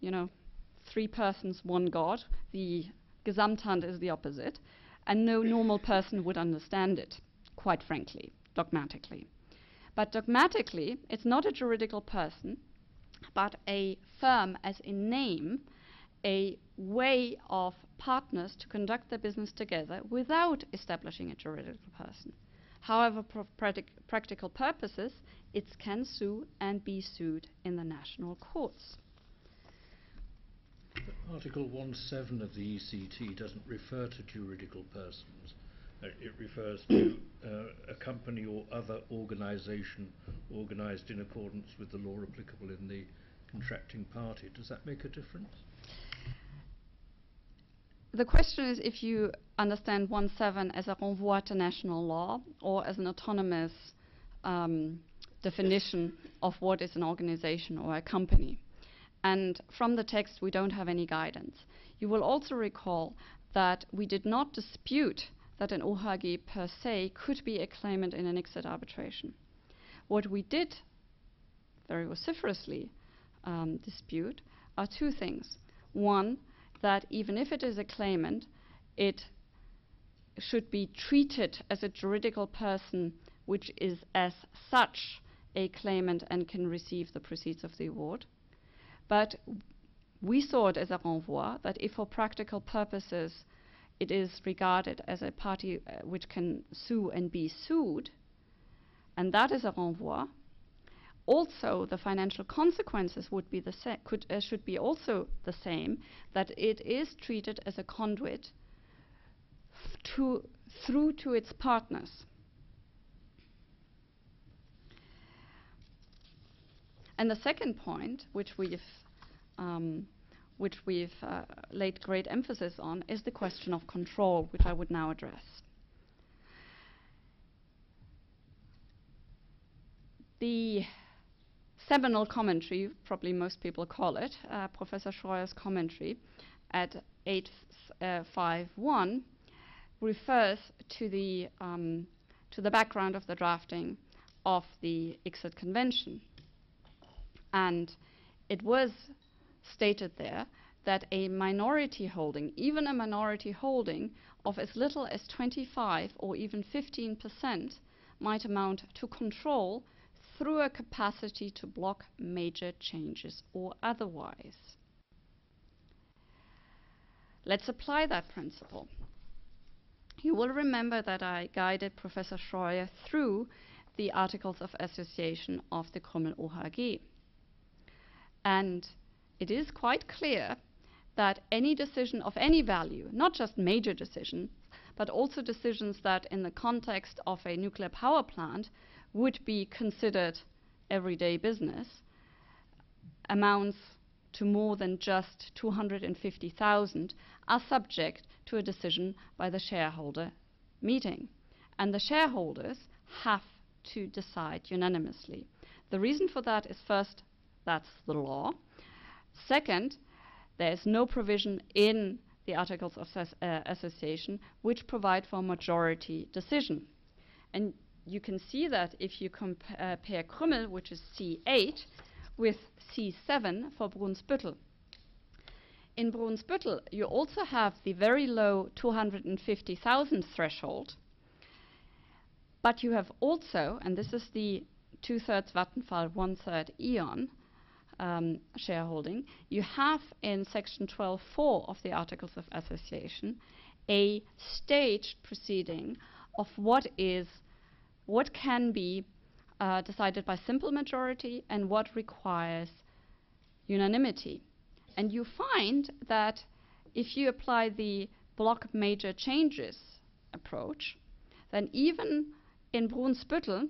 You know, three persons, one God. The Gesamthand is the opposite. And no normal person would understand it, quite frankly, dogmatically. But dogmatically, it's not a juridical person, but a firm as in name a way of partners to conduct their business together without establishing a juridical person. However, for practic practical purposes, it can sue and be sued in the national courts. Article 1.7 of the ECT doesn't refer to juridical persons. Uh, it refers to uh, a company or other organisation organised in accordance with the law applicable in the contracting party. Does that make a difference? the question is if you understand 1.7 as a renvoi to national law or as an autonomous um, definition of what is an organization or a company. And from the text, we don't have any guidance. You will also recall that we did not dispute that an OHG per se could be a claimant in an ICSID arbitration. What we did very vociferously um, dispute are two things. One, that even if it is a claimant, it should be treated as a juridical person which is as such a claimant and can receive the proceeds of the award. But we saw it as a renvoi that if for practical purposes it is regarded as a party uh, which can sue and be sued, and that is a renvoi, also the financial consequences would be the sa- could, uh, should be also the same that it is treated as a conduit to through to its partners. And the second point which we've um, which we've uh, laid great emphasis on is the question of control which I would now address the seminal commentary, probably most people call it, uh, Professor Schreuer's commentary at 851 refers to the, um, to the background of the drafting of the ICSID convention. And it was stated there that a minority holding, even a minority holding of as little as 25 or even 15%, might amount to control through a capacity to block major changes or otherwise. Let's apply that principle. You will remember that I guided Professor Schreuer through the Articles of Association of the Krümmel OHG. And it is quite clear that any decision of any value, not just major decisions, but also decisions that, in the context of a nuclear power plant, would be considered everyday business, amounts to more than just 250,000 are subject to a decision by the shareholder meeting. And the shareholders have to decide unanimously. The reason for that is first, that's the law. Second, there is no provision in the Articles of uh, Association which provide for majority decision. And you can see that if you compare Krümmel, which is C8, with C7 for Brunsbüttel. In Brunsbüttel, you also have the very low 250,000 threshold, but you have also, and this is the two-thirds Vattenfall, one-third E.ON um, shareholding, you have in section 12.4 of the Articles of Association a staged proceeding of what is, what can be uh, decided by simple majority and what requires unanimity. And you find that if you apply the block major changes approach, then even in Brunsbüttel,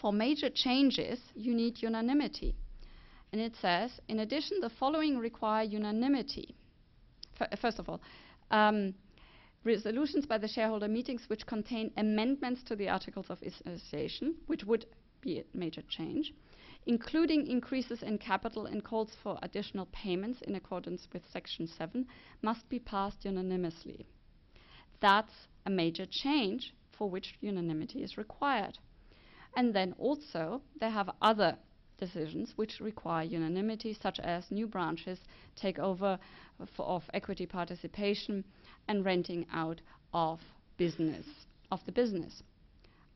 for major changes, you need unanimity. And it says, in addition, the following require unanimity. F- first of all, um, resolutions by the shareholder meetings which contain amendments to the Articles of Association, which would be a major change, including increases in capital and calls for additional payments in accordance with Section 7, must be passed unanimously. That's a major change for which unanimity is required. And then also, they have other decisions which require unanimity, such as new branches, takeover of equity participation, and renting out of business of the business.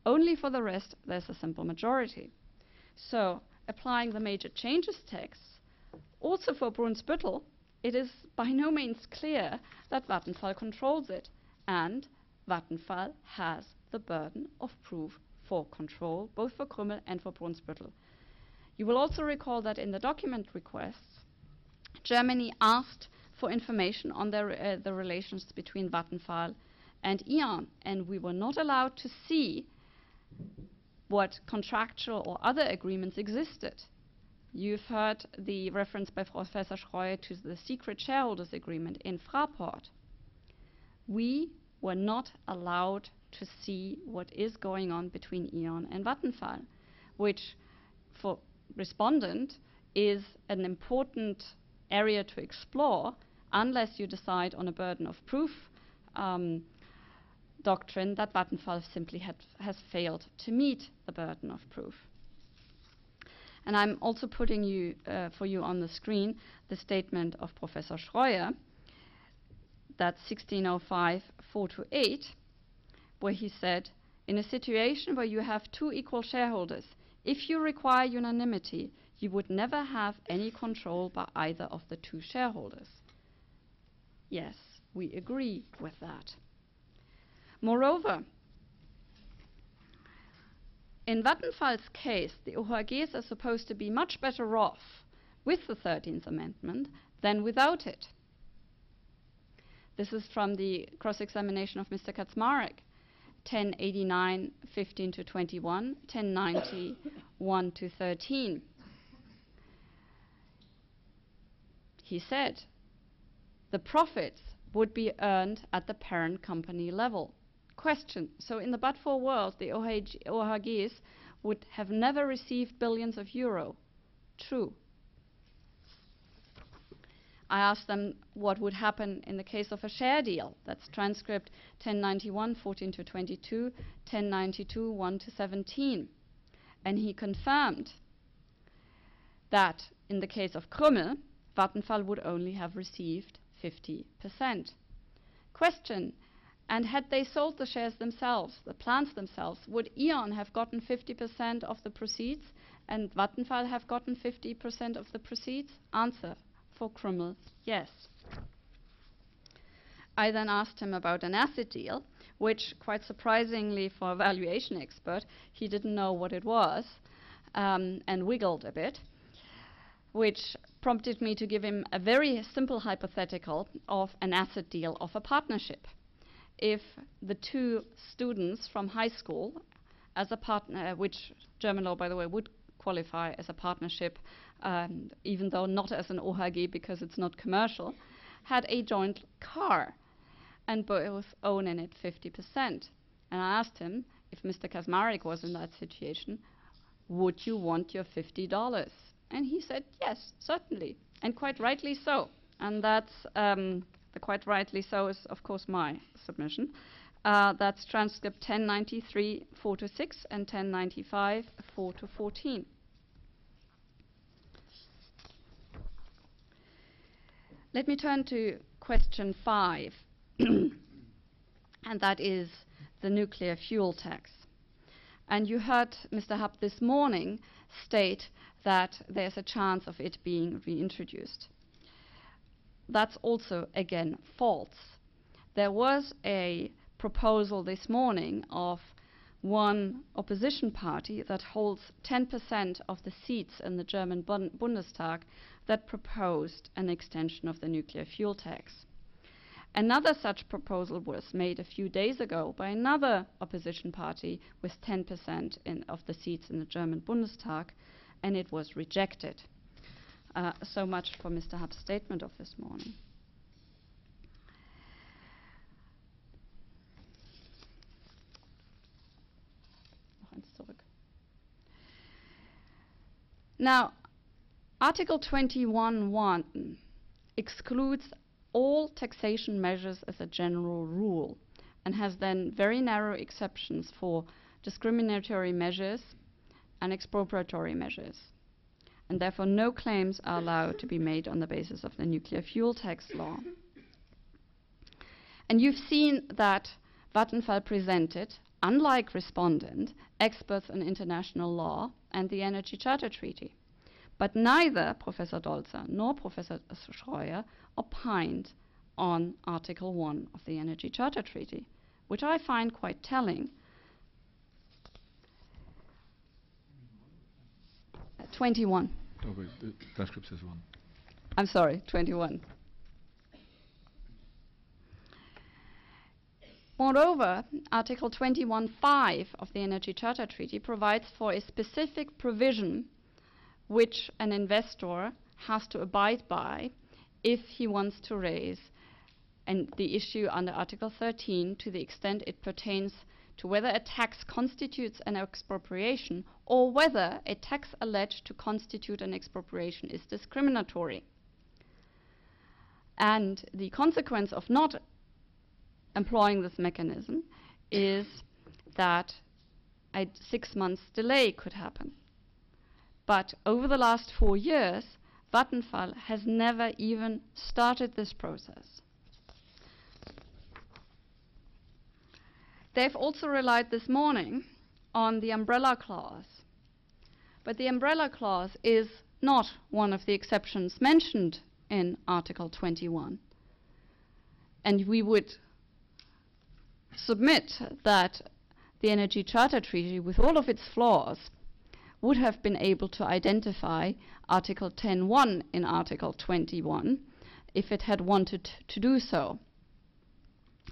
Only for the rest, there's a simple majority. So, applying the major changes text, also for Brunsbüttel, it is by no means clear that Vattenfall controls it, and Vattenfall has the burden of proof for control, both for Krümmel and for Brunsbüttel. You will also recall that in the document requests, Germany asked for information on the, uh, the relations between Vattenfall and E.ON, and we were not allowed to see what contractual or other agreements existed. You've heard the reference by Professor Schreuer to the secret shareholders agreement in Fraport. We were not allowed to see what is going on between E.ON and Vattenfall, which for respondent is an important area to explore unless you decide on a burden of proof um, doctrine that Vattenfall simply had, has failed to meet the burden of proof. And I'm also putting you, uh, for you on the screen the statement of Professor Schreuer, that 1605 4 to 8, where he said, in a situation where you have two equal shareholders, if you require unanimity, you would never have any control by either of the two shareholders. Yes, we agree with that. Moreover, in Vattenfall's case, the OHGs are supposed to be much better off with the 13th Amendment than without it. This is from the cross examination of Mr. Kaczmarek, 1089, 15 to 21, 1090, 1 to 13. He said the profits would be earned at the parent company level. Question So, in the but for world, the OHGs would have never received billions of euro. True. I asked them what would happen in the case of a share deal. That's transcript 1091, 14 to 22, 1092, 1 to 17. and he confirmed that in the case of Krümmel, Vattenfall would only have received 50%. Question and had they sold the shares themselves, the plants themselves, would E.ON have gotten 50% of the proceeds and Vattenfall have gotten 50% of the proceeds? Answer for Krümmel, yes. I then asked him about an asset deal, which, quite surprisingly for a valuation expert, he didn't know what it was um, and wiggled a bit, which prompted me to give him a very simple hypothetical of an asset deal of a partnership if the two students from high school, as a partner, which German law, by the way, would qualify as a partnership, um, even though not as an OHG because it's not commercial, had a joint car and both own in it 50%. And I asked him if Mr. Kaczmarek was in that situation, would you want your $50? And he said, yes, certainly, and quite rightly so. And that's um, the quite rightly so is, of course, my submission. Uh, that's transcript 1093, 4 to 6, and 1095, 4 to 14. Let me turn to question 5, and that is the nuclear fuel tax. And you heard Mr. Happ this morning state that there's a chance of it being reintroduced that's also again false. There was a proposal this morning of one opposition party that holds 10% of the seats in the German Bund Bundestag that proposed an extension of the nuclear fuel tax. Another such proposal was made a few days ago by another opposition party with 10% of the seats in the German Bundestag, and it was rejected. Uh, so much for Mr. Happ's statement of this morning. Now, Article 21.1 excludes all taxation measures as a general rule and has then very narrow exceptions for discriminatory measures and expropriatory measures and therefore no claims are allowed to be made on the basis of the nuclear fuel tax law. And you've seen that Vattenfall presented, unlike respondent, experts on international law and the Energy Charter Treaty. But neither Professor Dolzer nor Professor Schreuer opined on Article 1 of the Energy Charter Treaty, which I find quite telling. 21. Oh, wait, the transcript says one. I'm sorry, 21. Moreover, Article 21.5 of the Energy Charter Treaty provides for a specific provision which an investor has to abide by if he wants to raise and the issue under Article 13 to the extent it pertains to whether a tax constitutes an expropriation or whether a tax alleged to constitute an expropriation is discriminatory. And the consequence of not employing this mechanism is that a six months delay could happen. But over the last four years, Vattenfall has never even started this process. They've also relied this morning on the umbrella clause. But the umbrella clause is not one of the exceptions mentioned in Article 21. And we would submit that the Energy Charter Treaty, with all of its flaws, would have been able to identify Article 10.1 in Article 21 if it had wanted to do so.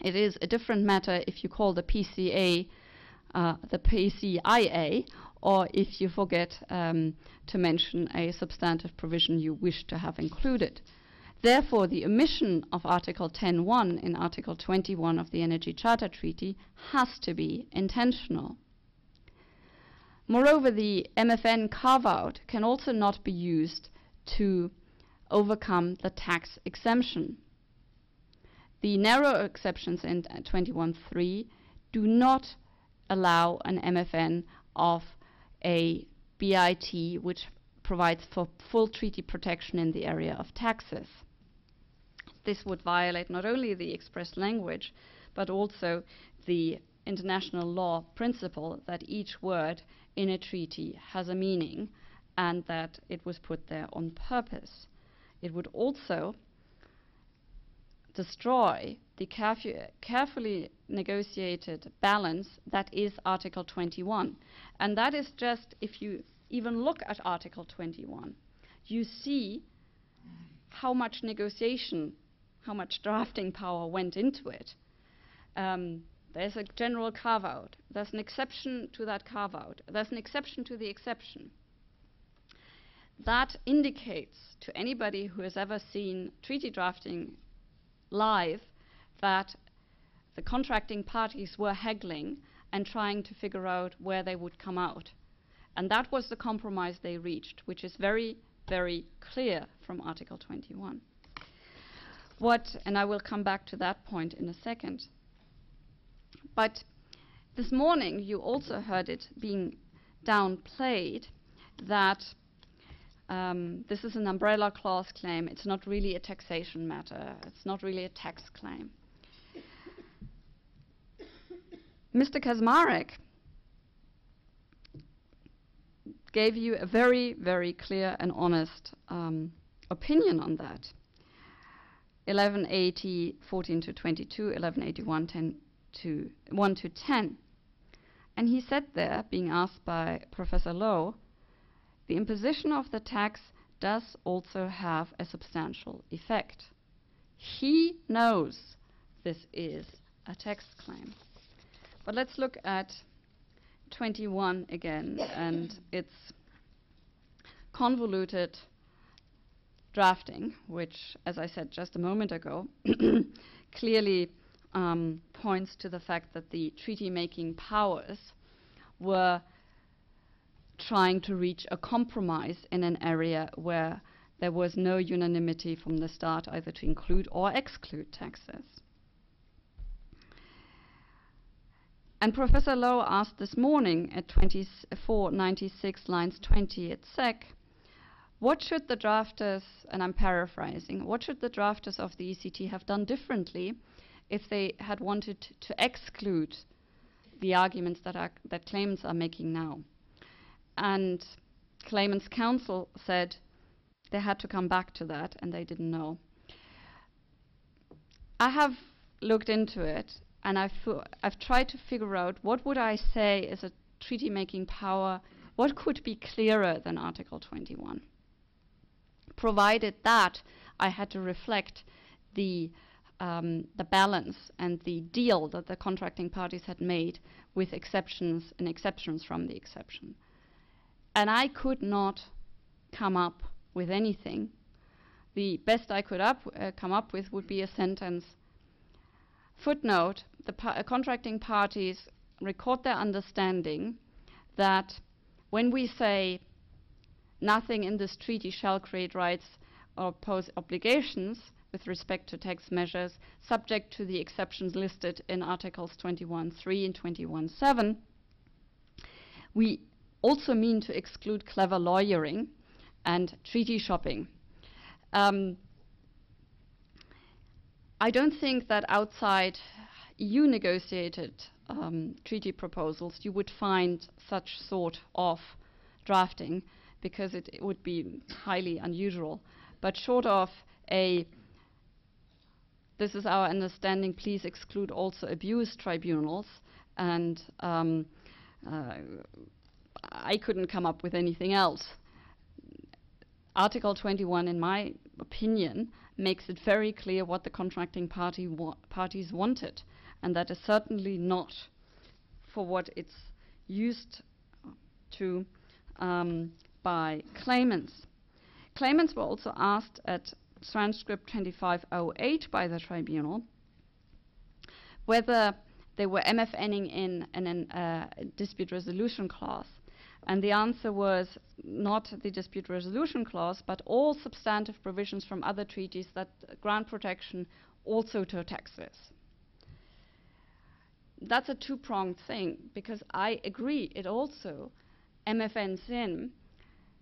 It is a different matter if you call the PCA uh, the PCIA or if you forget um, to mention a substantive provision you wish to have included. Therefore, the omission of Article 10.1 in Article 21 of the Energy Charter Treaty has to be intentional. Moreover, the MFN carve-out can also not be used to overcome the tax exemption. The narrow exceptions in 21.3 do not allow an MFN of a BIT which provides for full treaty protection in the area of taxes. This would violate not only the express language, but also the international law principle that each word in a treaty has a meaning and that it was put there on purpose. It would also destroy the caref- carefully negotiated balance that is Article 21. And that is just, if you even look at Article 21, you see how much negotiation, how much drafting power went into it. Um, there's a general carve out, there's an exception to that carve out, there's an exception to the exception. That indicates to anybody who has ever seen treaty drafting live that the contracting parties were haggling and trying to figure out where they would come out. And that was the compromise they reached, which is very, very clear from Article 21. What, and I will come back to that point in a second. But this morning you also heard it being downplayed that um, this is an umbrella clause claim. It's not really a taxation matter. It's not really a tax claim. Mr. Kaczmarek gave you a very, very clear and honest um, opinion on that. 1180, 14 to 22, 1181, 10 to 1 to 10. And he said there, being asked by Professor Lowe, the imposition of the tax does also have a substantial effect. He knows this is a tax claim. But let's look at 21 again and its convoluted drafting, which, as I said just a moment ago, clearly um, points to the fact that the treaty making powers were trying to reach a compromise in an area where there was no unanimity from the start either to include or exclude taxes. And Professor Lowe asked this morning at 2496 lines 20 at SEC, what should the drafters, and I'm paraphrasing, what should the drafters of the ECT have done differently if they had wanted to exclude the arguments that, are, that claimants are making now? And claimants' counsel said they had to come back to that and they didn't know. I have looked into it and I've, I've tried to figure out what would I say is a treaty making power, what could be clearer than Article 21. Provided that I had to reflect the um, the balance and the deal that the contracting parties had made with exceptions and exceptions from the exception. And I could not come up with anything. The best I could up, uh, come up with would be a sentence. Footnote the pa uh, contracting parties record their understanding that when we say nothing in this treaty shall create rights or pose obligations with respect to tax measures subject to the exceptions listed in Articles 21.3 and 21.7, we also mean to exclude clever lawyering and treaty shopping. Um, I don't think that outside EU negotiated um, treaty proposals you would find such sort of drafting because it, it would be highly unusual. But short of a this is our understanding, please exclude also abuse tribunals and um, uh, I couldn't come up with anything else. Article 21, in my opinion, makes it very clear what the contracting party wa parties wanted, and that is certainly not for what it's used to um, by claimants. Claimants were also asked at transcript 2508 by the tribunal whether they were MFNing in a uh, dispute resolution clause. And the answer was not the dispute resolution clause, but all substantive provisions from other treaties that grant protection also to taxes. That's a two pronged thing because I agree it also MFNs in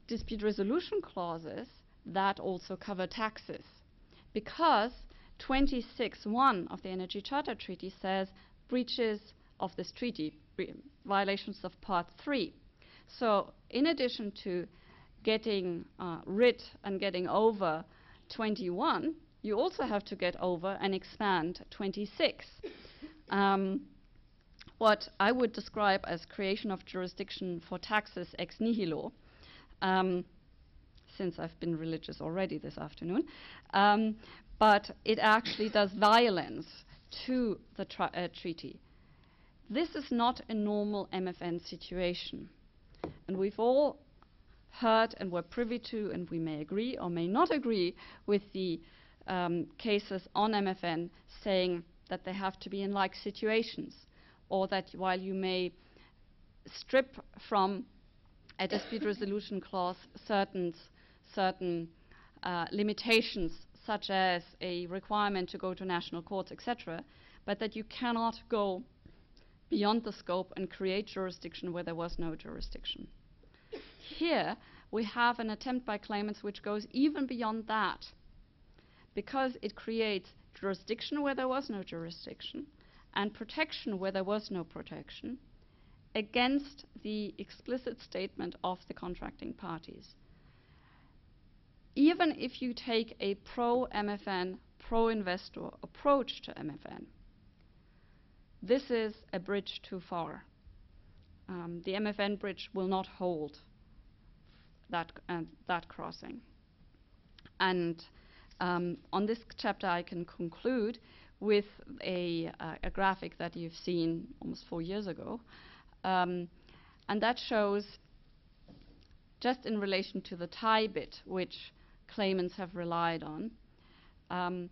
dispute resolution clauses that also cover taxes. Because 26.1 of the Energy Charter Treaty says breaches of this treaty, violations of Part 3. So, in addition to getting uh, rid and getting over 21, you also have to get over and expand 26. Um, what I would describe as creation of jurisdiction for taxes ex nihilo, um, since I've been religious already this afternoon, um, but it actually does violence to the uh, treaty. This is not a normal MFN situation. And we've all heard and were privy to, and we may agree or may not agree with the um, cases on MFN saying that they have to be in like situations, or that while you may strip from a dispute resolution clause certain certain uh, limitations, such as a requirement to go to national courts, etc., but that you cannot go beyond the scope and create jurisdiction where there was no jurisdiction. Here, we have an attempt by claimants which goes even beyond that because it creates jurisdiction where there was no jurisdiction and protection where there was no protection against the explicit statement of the contracting parties. Even if you take a pro MFN, pro investor approach to MFN, this is a bridge too far. Um, the MFN bridge will not hold that, uh, that crossing. And um, on this chapter, I can conclude with a, uh, a, graphic that you've seen almost four years ago. Um, and that shows, just in relation to the Thai BIT, which claimants have relied on, um,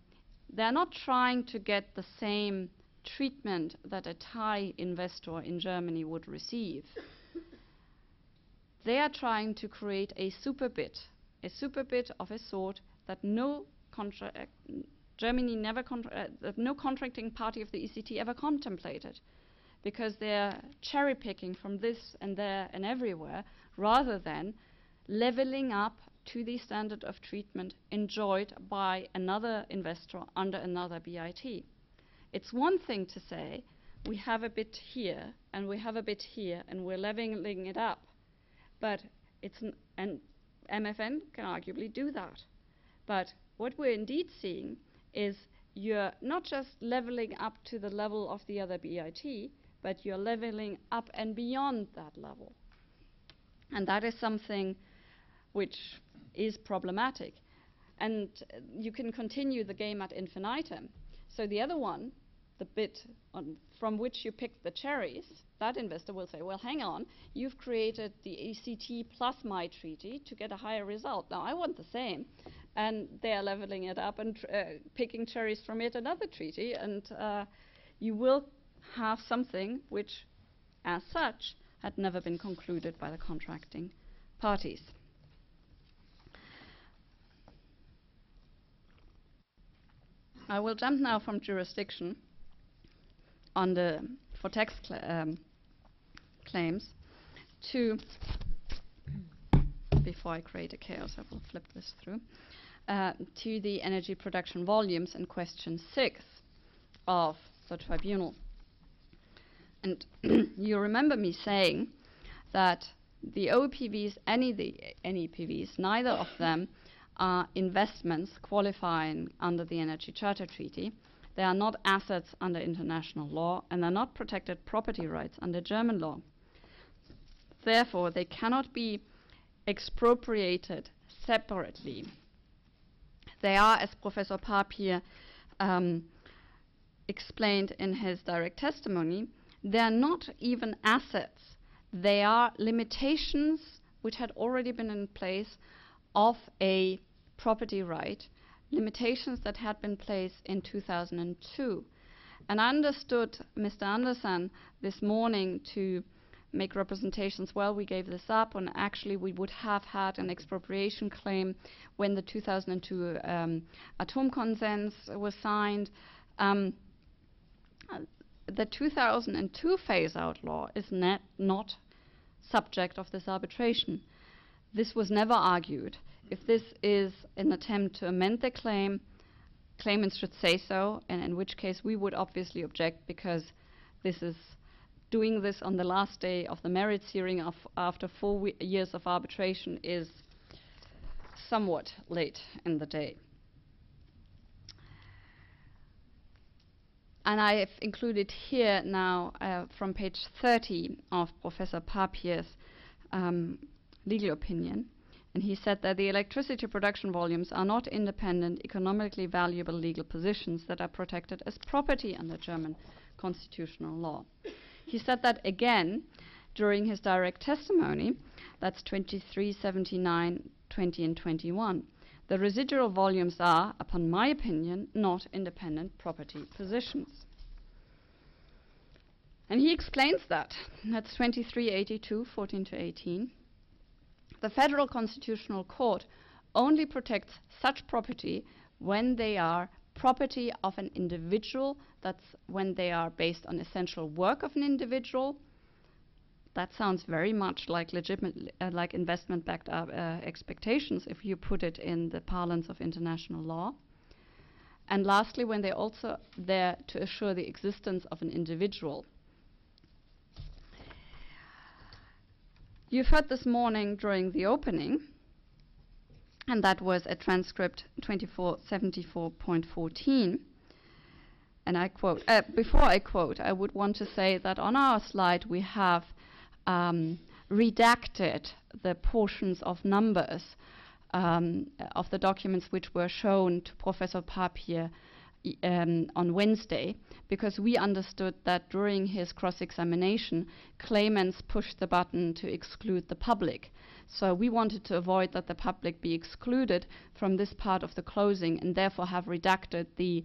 they're not trying to get the same treatment that a Thai investor in Germany would receive. they are trying to create a super BIT, a super BIT of a sort that no contra- uh, Germany never contra- uh, that no contracting party of the ECT ever contemplated, because they're cherry picking from this and there and everywhere, rather than leveling up to the standard of treatment enjoyed by another investor under another BIT. It's one thing to say, we have a BIT here and we have a BIT here and we're leveling it up. But it's n- and MFN can arguably do that. But what we're indeed seeing is you're not just leveling up to the level of the other BIT, but you're leveling up and beyond that level. And that is something which is problematic. And you can continue the game ad infinitum. So the other one, the BIT from which you pick the cherries, that investor will say, well, hang on, you've created the ECT plus my treaty to get a higher result. Now, I want the same. And they are leveling it up and uh, picking cherries from yet another treaty. And uh, you will have something which, as such, had never been concluded by the contracting parties. I will jump now from jurisdiction on the for tax cl um, claims to before I create a chaos, I will flip this through uh, to the energy production volumes in question six of the tribunal. And you remember me saying that the OPVs, any the NEPVs, neither of them are investments qualifying under the Energy Charter Treaty. They are not assets under international law and are not protected property rights under German law. Therefore, they cannot be expropriated separately. They are, as Professor Papier um, explained in his direct testimony, they are not even assets. They are limitations which had already been in place of a property right, limitations that had been placed in 2002. And I understood Mr. Anderson this morning to make representations, well, we gave this up, and actually we would have had an expropriation claim when the 2002 um, Atomkonsens was signed. Um, the 2002 phase-out law is not subject of this arbitration. This was never argued. If this is an attempt to amend the claim, claimants should say so, and in which case we would obviously object because this is doing this on the last day of the merits hearing of after four years of arbitration is somewhat late in the day. And I have included here now uh, from page 30 of Professor Papier's um, legal opinion. And he said that the electricity production volumes are not independent, economically valuable legal positions that are protected as property under German constitutional law. He said that again during his direct testimony, that's 23, 79, 20, and 21. The residual volumes are, upon my opinion, not independent property positions. And he explains that. That's 2382, 14 to 18. The Federal Constitutional Court only protects such property when they are property of an individual, that's when they are based on essential work of an individual. That sounds very much like legitimate, uh, like investment-backed uh, uh, expectations if you put it in the parlance of international law. And lastly, when they're also there to assure the existence of an individual. You've heard this morning during the opening, and that was a transcript 2474.14. And I quote, uh, before I quote, I would want to say that on our slide we have um, redacted the portions of numbers um, of the documents which were shown to Professor Papier um, on Wednesday because we understood that during his cross examination, claimants pushed the button to exclude the public. So we wanted to avoid that the public be excluded from this part of the closing and therefore have redacted the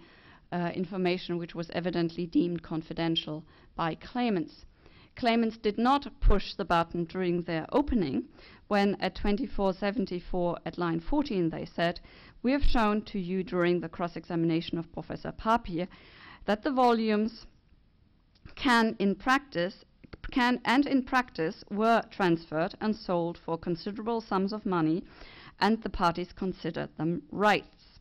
uh, information which was evidently deemed confidential by claimants. Claimants did not push the button during their opening when at 2474 at line 14 they said, We have shown to you during the cross examination of Professor Papier that the volumes can in practice can and in practice were transferred and sold for considerable sums of money and the parties considered them rights.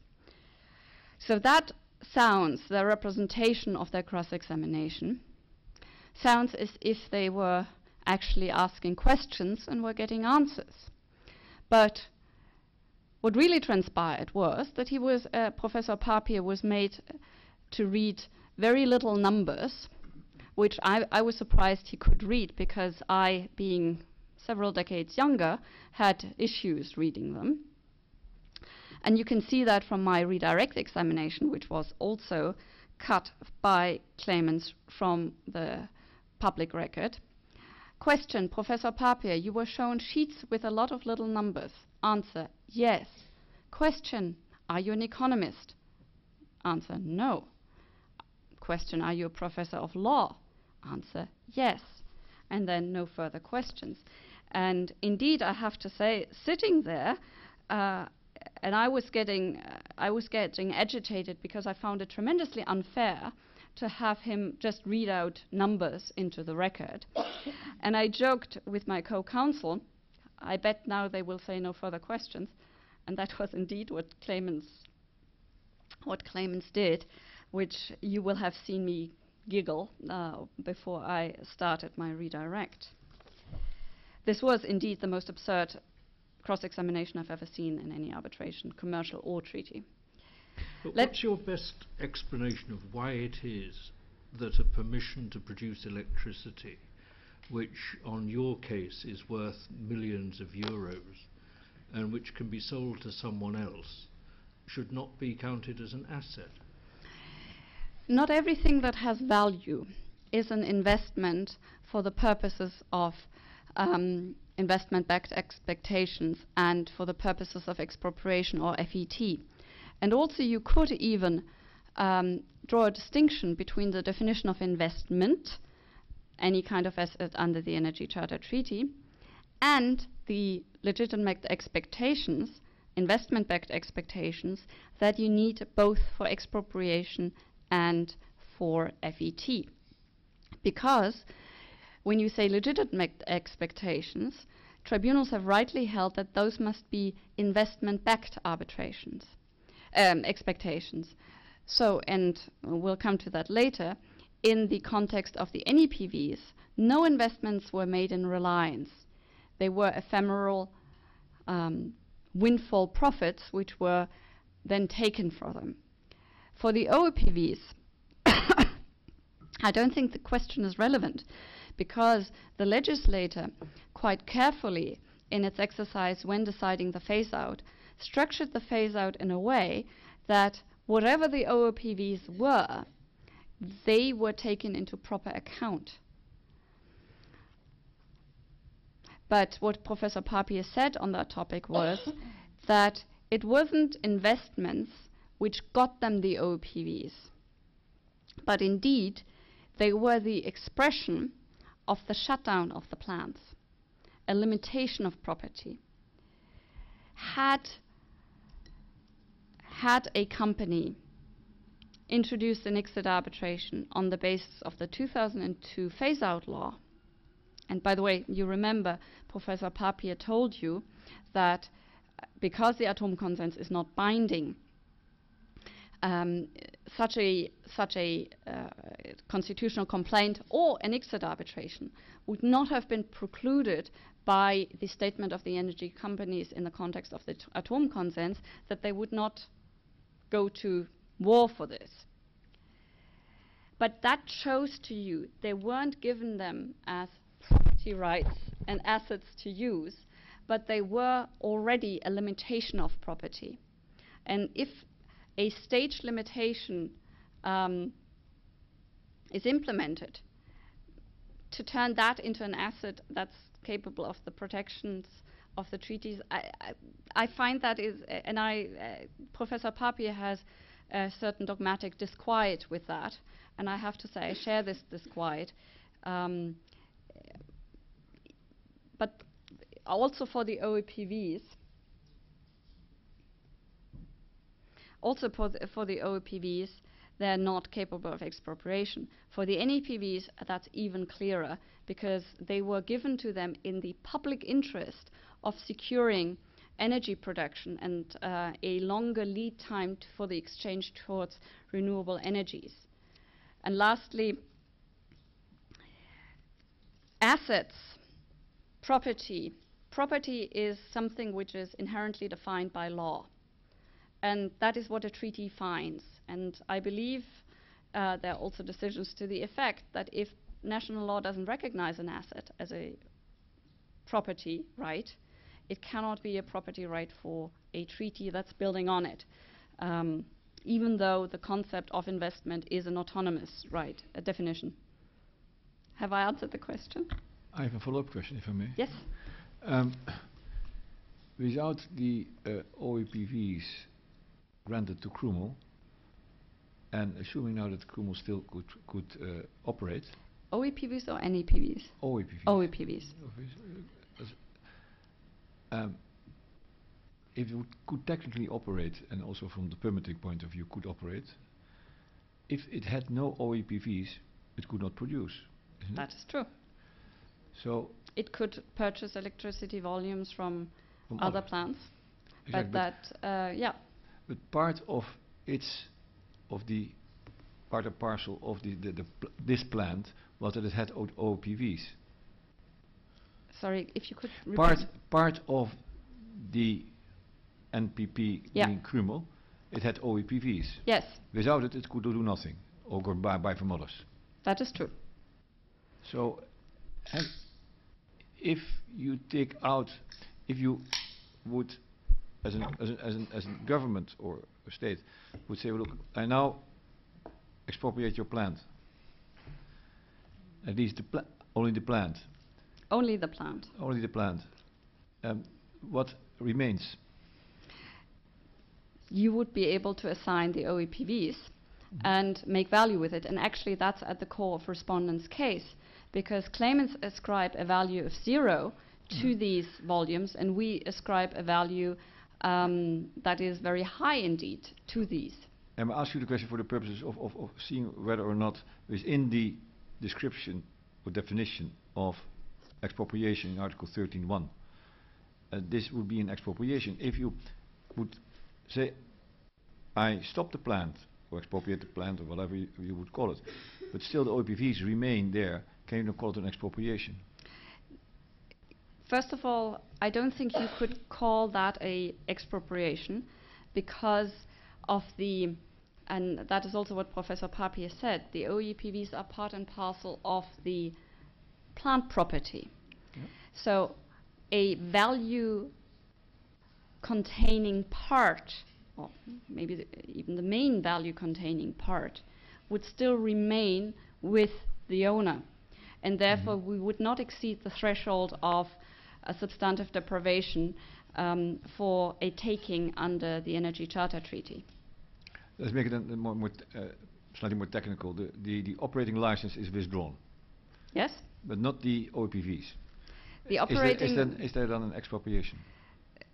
So that sounds the representation of their cross examination sounds as if they were actually asking questions and were getting answers. But what really transpired was that he was, uh, Professor Papier was made to read very little numbers, which I, I was surprised he could read because I, being several decades younger, had issues reading them. And you can see that from my redirect examination, which was also cut by claimants from the public record. Question, Professor Papier, you were shown sheets with a lot of little numbers. Answer, yes. Question, are you an economist? Answer, no. Question, are you a professor of law? Answer, yes. And then no further questions. And indeed, I have to say, sitting there, uh, and I was getting, uh, I was getting agitated because I found it tremendously unfair to have him just read out numbers into the record. and I joked with my co-counsel, I bet now they will say no further questions, and that was indeed what claimants, what claimants did, which you will have seen me giggle uh, before I started my redirect. This was indeed the most absurd cross-examination I've ever seen in any arbitration, commercial or treaty. But Let- what's your best explanation of why it is that a permission to produce electricity, which on your case is worth millions of euros, and which can be sold to someone else, should not be counted as an asset? Not everything that has value is an investment for the purposes of um, investment backed expectations and for the purposes of expropriation or FET. And also, you could even um, draw a distinction between the definition of investment, any kind of asset under the Energy Charter Treaty, and the legitimate expectations, investment backed expectations, that you need both for expropriation and for FET. Because when you say legitimate expectations, tribunals have rightly held that those must be investment-backed arbitrations, um, expectations. So, and we'll come to that later, in the context of the NEPVs, no investments were made in reliance. They were ephemeral um, windfall profits which were then taken from them. For the OEPVs, I don't think the question is relevant because the legislator, quite carefully in its exercise when deciding the phase out, structured the phase out in a way that whatever the OEPVs were, they were taken into proper account. But what Professor Papier said on that topic was that it wasn't investments which got them the OPVs, but indeed they were the expression of the shutdown of the plants, a limitation of property. Had, had a company introduced an exit arbitration on the basis of the 2002 phase out law, and by the way, you remember Professor Papier told you that uh, because the Atomkonsens is not binding, um, such a such a uh, constitutional complaint or an exit arbitration would not have been precluded by the statement of the energy companies in the context of the t- Atomkonsens that they would not go to war for this. But that shows to you they weren't given them as property rights and assets to use, but they were already a limitation of property. And if a stage limitation um, is implemented, to turn that into an asset that's capable of the protections of the treaties, I, I, I find that is, and I, uh, Professor Papier has a certain dogmatic disquiet with that, and I have to say I share this disquiet. Um, but also for the OEPVs, also for the, for the OEPVs, they're not capable of expropriation. For the NEPVs, that's even clearer because they were given to them in the public interest of securing energy production and uh, a longer lead time for the exchange towards renewable energies. And lastly, assets, property. Property is something which is inherently defined by law. And that is what a treaty finds. And I believe uh, there are also decisions to the effect that if national law doesn't recognize an asset as a property right, it cannot be a property right for a treaty that's building on it, um, even though the concept of investment is an autonomous right, a definition. Have I answered the question? I have a follow-up question, if I may. Yes? Um, without the uh, OEPVs granted to Krümmel, and assuming now that Krümmel still could could uh, operate, OEPVs or NEPVs? OEPVs. OEPVs. Um, if it could technically operate, and also from the permitting point of view could operate, if it had no OEPVs, it could not produce. Isn't That is true. So It could purchase electricity volumes from from other plants, Exactly, but that, uh, yeah, But part of its, of the part and parcel of the, the, the pl- this plant was that it had O- OPVs. Sorry, if you could repeat. Part, part of the NPP Yeah. being Krümmel, it had OEPVs. Yes, Without it, it could do nothing, or go buy, buy from others. that is true. So, and if you take out, if you would, as an, as a, as an, as a government or a state, would say, well, look, I now expropriate your plant. At least the pla- only the plant, Only the plant. only the plant. Um, what remains? You would be able to assign the OEPVs and make value with it. And actually, that's at the core of respondent's case, because claimants ascribe a value of zero to these volumes, and we ascribe a value um, that is very high indeed to these. And I ask you the question for the purposes of, of, of seeing whether or not within the description or definition of expropriation in Article 13.1. Uh, this would be an expropriation. If you would say, I stop the plant, or expropriate the plant, or whatever you, you would call it, but still the OPVs remain there, can you not call it an expropriation? First of all, I don't think you could call that a expropriation because of the, and that is also what Professor Papier said, the OEPVs are part and parcel of the plant property. So a value containing part, or maybe the, even the main value containing part, would still remain with the owner. And therefore, we would not exceed the threshold of a substantive deprivation um, for a taking under the Energy Charter Treaty. Let's make it a, more, more uh, slightly more technical. The, the, the operating license is withdrawn, Yes? But not the OPVs. The Is, operating. there, is, there, is there then an expropriation?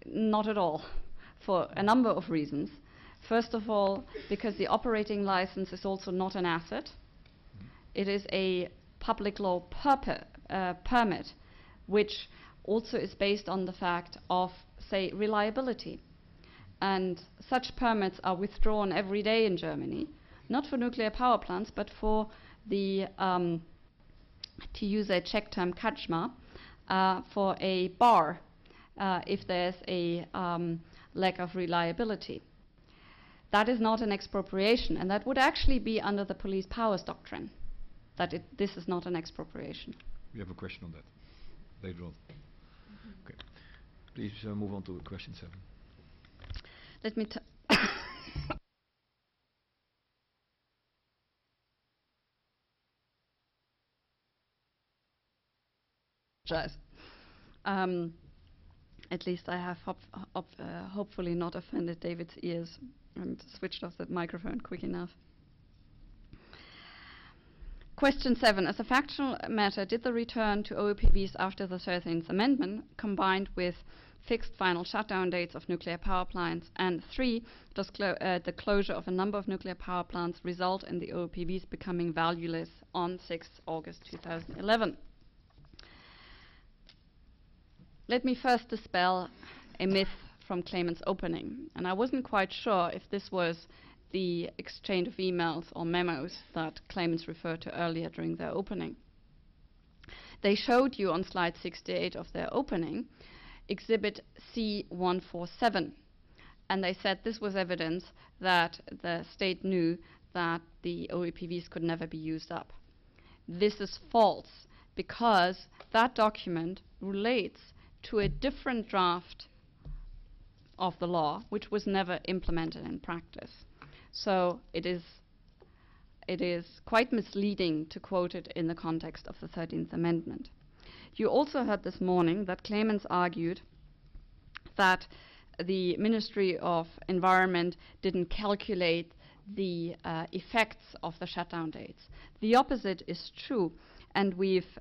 Not at all, for a number of reasons. First of all, because the operating license is also not an asset. It is a public law uh, permit, which also is based on the fact of, say, reliability. And such permits are withdrawn every day in Germany, not for nuclear power plants, but for the, um, to use a Czech term, kaczma, uh, for a bar uh, if there's a um, lack of reliability. That is not an expropriation, and that would actually be under the police powers doctrine. That it, this is not an expropriation. We have a question on that later on. Okay. Please uh, move on to question seven. Let me. T- Apologize. Um, at least I have hop- hop- uh, hopefully not offended David's ears and switched off the microphone quick enough. Question 7. As a factual matter, did the return to OEPVs after the 13th Amendment, combined with fixed final shutdown dates of nuclear power plants, and 3. Does clo- uh, the closure of a number of nuclear power plants result in the OEPVs becoming valueless on 6 August 2011? Let me first dispel a myth from Clayman's opening. And I wasn't quite sure if this was the exchange of emails or memos that claimants referred to earlier during their opening. They showed you on slide 68 of their opening exhibit C147. And they said this was evidence that the state knew that the OEPVs could never be used up. This is false because that document relates to a different draft of the law, which was never implemented in practice. So it is, it is quite misleading to quote it in the context of the 13th Amendment. You also heard this morning that claimants argued that the Ministry of Environment didn't calculate the uh, effects of the shutdown dates. The opposite is true, and we've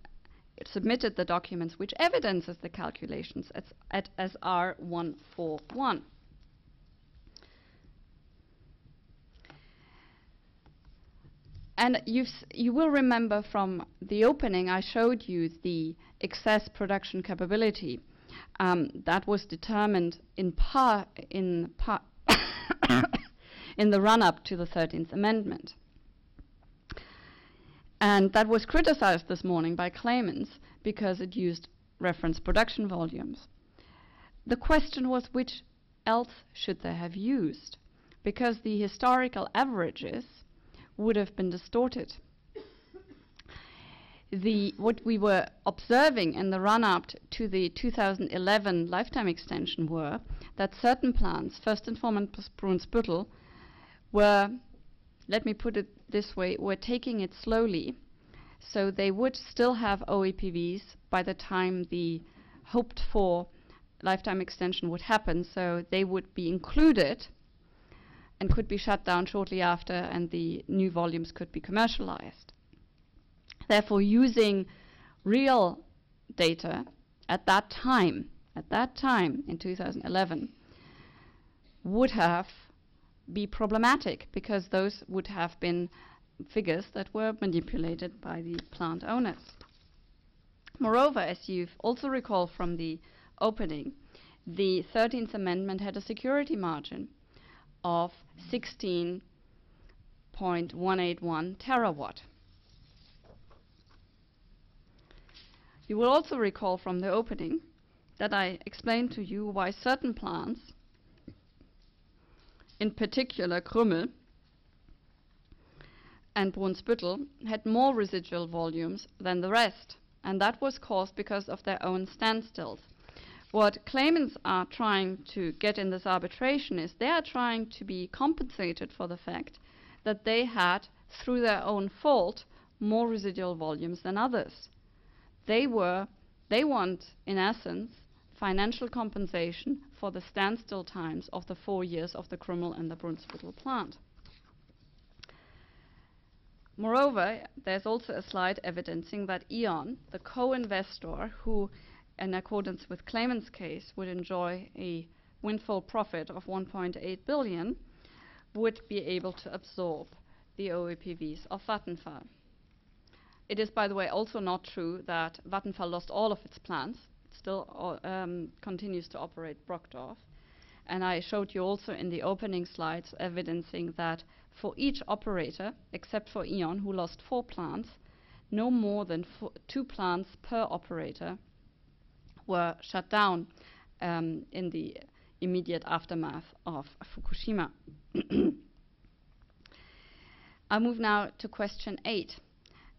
submitted the documents which evidences the calculations as, at, as R141. And you will remember from the opening, I showed you the excess production capability. Um, that was determined in in in the run-up to the 13th Amendment. And that was criticized this morning by claimants because it used reference production volumes. The question was which else should they have used? Because the historical averages would have been distorted. The, what we were observing in the run up to the 2011 lifetime extension were that certain plants, first and foremost Brunsbüttel, were, let me put it this way, were taking it slowly. So they would still have OEPVs by the time the hoped for lifetime extension would happen. So they would be included and could be shut down shortly after, and the new volumes could be commercialized. Therefore, using real data at that time, at that time in 2011, would have be problematic because those would have been figures that were manipulated by the plant owners. Moreover, as you've also recall from the opening, the 13th Amendment had a security margin of 16.181 terawatt. You will also recall from the opening that I explained to you why certain plants, in particular Krümmel and Brunsbüttel, had more residual volumes than the rest, and that was caused because of their own standstills. What claimants are trying to get in this arbitration is they are trying to be compensated for the fact that they had, through their own fault, more residual volumes than others. They were, they want, in essence, financial compensation for the standstill times of the four years of the Krümmel and the Brunsbüttel plant. Moreover, there's also a slide evidencing that E.ON, the co-investor who, in accordance with claimant's case, would enjoy a windfall profit of 1.8 billion, would be able to absorb the OEPVs of Vattenfall. It is, by the way, also not true that Vattenfall lost all of its plants. Still um, continues to operate Brokdorf. And I showed you also in the opening slides evidencing that for each operator, except for E.ON, who lost four plants, no more than two plants per operator were shut down um, in the immediate aftermath of Fukushima. I move now to question eight.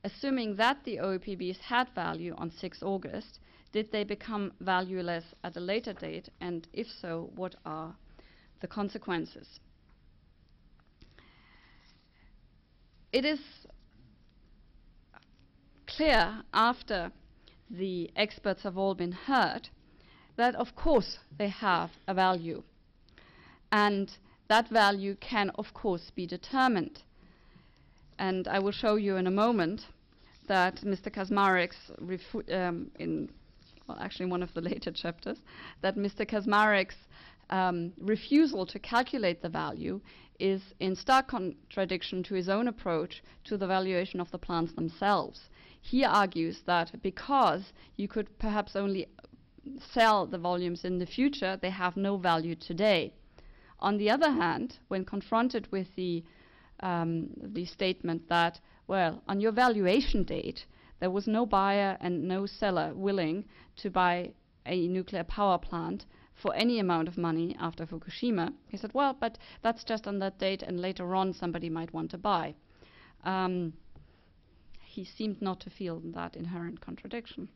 Assuming that the OEPVs had value on 6 August, did they become valueless at a later date? And if so, what are the consequences? It is clear after the experts have all been heard that, of course, they have a value. And that value can, of course, be determined. And I will show you in a moment that Mr. Kaczmarek's um, in well, actually one of the later chapters, that Mr. Kaczmarek's um, refusal to calculate the value is in stark contradiction to his own approach to the valuation of the plants themselves. He argues that because you could perhaps only sell the volumes in the future, they have no value today. On the other hand, when confronted with the, um, the statement that, well, on your valuation date, there was no buyer and no seller willing to buy a nuclear power plant for any amount of money after Fukushima. He said, well, but that's just on that date, and later on somebody might want to buy. Um, he seemed not to feel that inherent contradiction.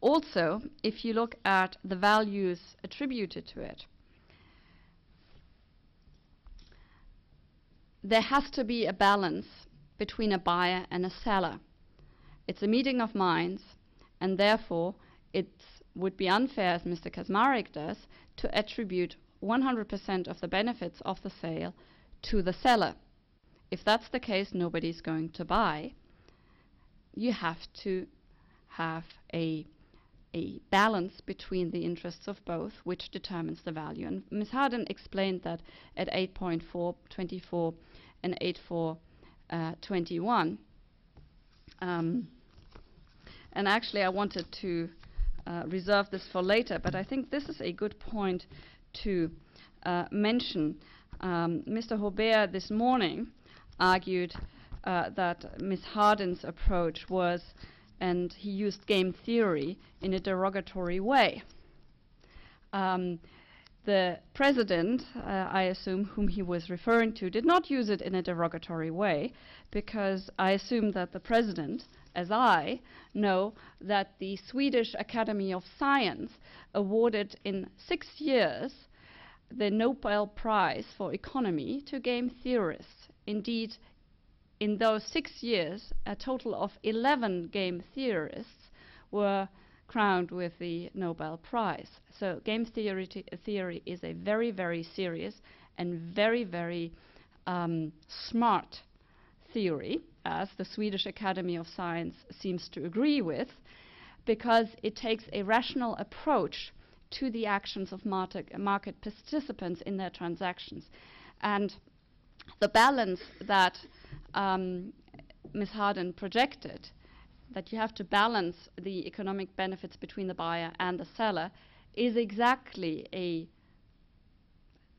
Also, if you look at the values attributed to it, there has to be a balance between a buyer and a seller. It's a meeting of minds, and therefore it would be unfair, as Mr. Kaczmarek does, to attribute 100% of the benefits of the sale to the seller. If that's the case, nobody's going to buy. You have to have a a balance between the interests of both, which determines the value. And Ms. Harden explained that at 8.4, 24, and 8.4, uh, 21. Um, and actually, I wanted to uh, reserve this for later, but I think this is a good point to uh, mention. Um, Mr. Hobert this morning argued uh, that Ms. Hardin's approach was, and he used game theory in a derogatory way. Um, the president, uh, I assume, whom he was referring to, did not use it in a derogatory way, because I assume that the president as I know that the Swedish Academy of Science awarded in six years the Nobel Prize for Economy to game theorists. Indeed, in those six years, a total of 11 game theorists were crowned with the Nobel Prize. So, game theory, theory is a very, very serious and very, very um, smart theory as the Swedish Academy of Science seems to agree with, because it takes a rational approach to the actions of market, market participants in their transactions. And the balance that um, Ms. Harden projected that you have to balance the economic benefits between the buyer and the seller is exactly a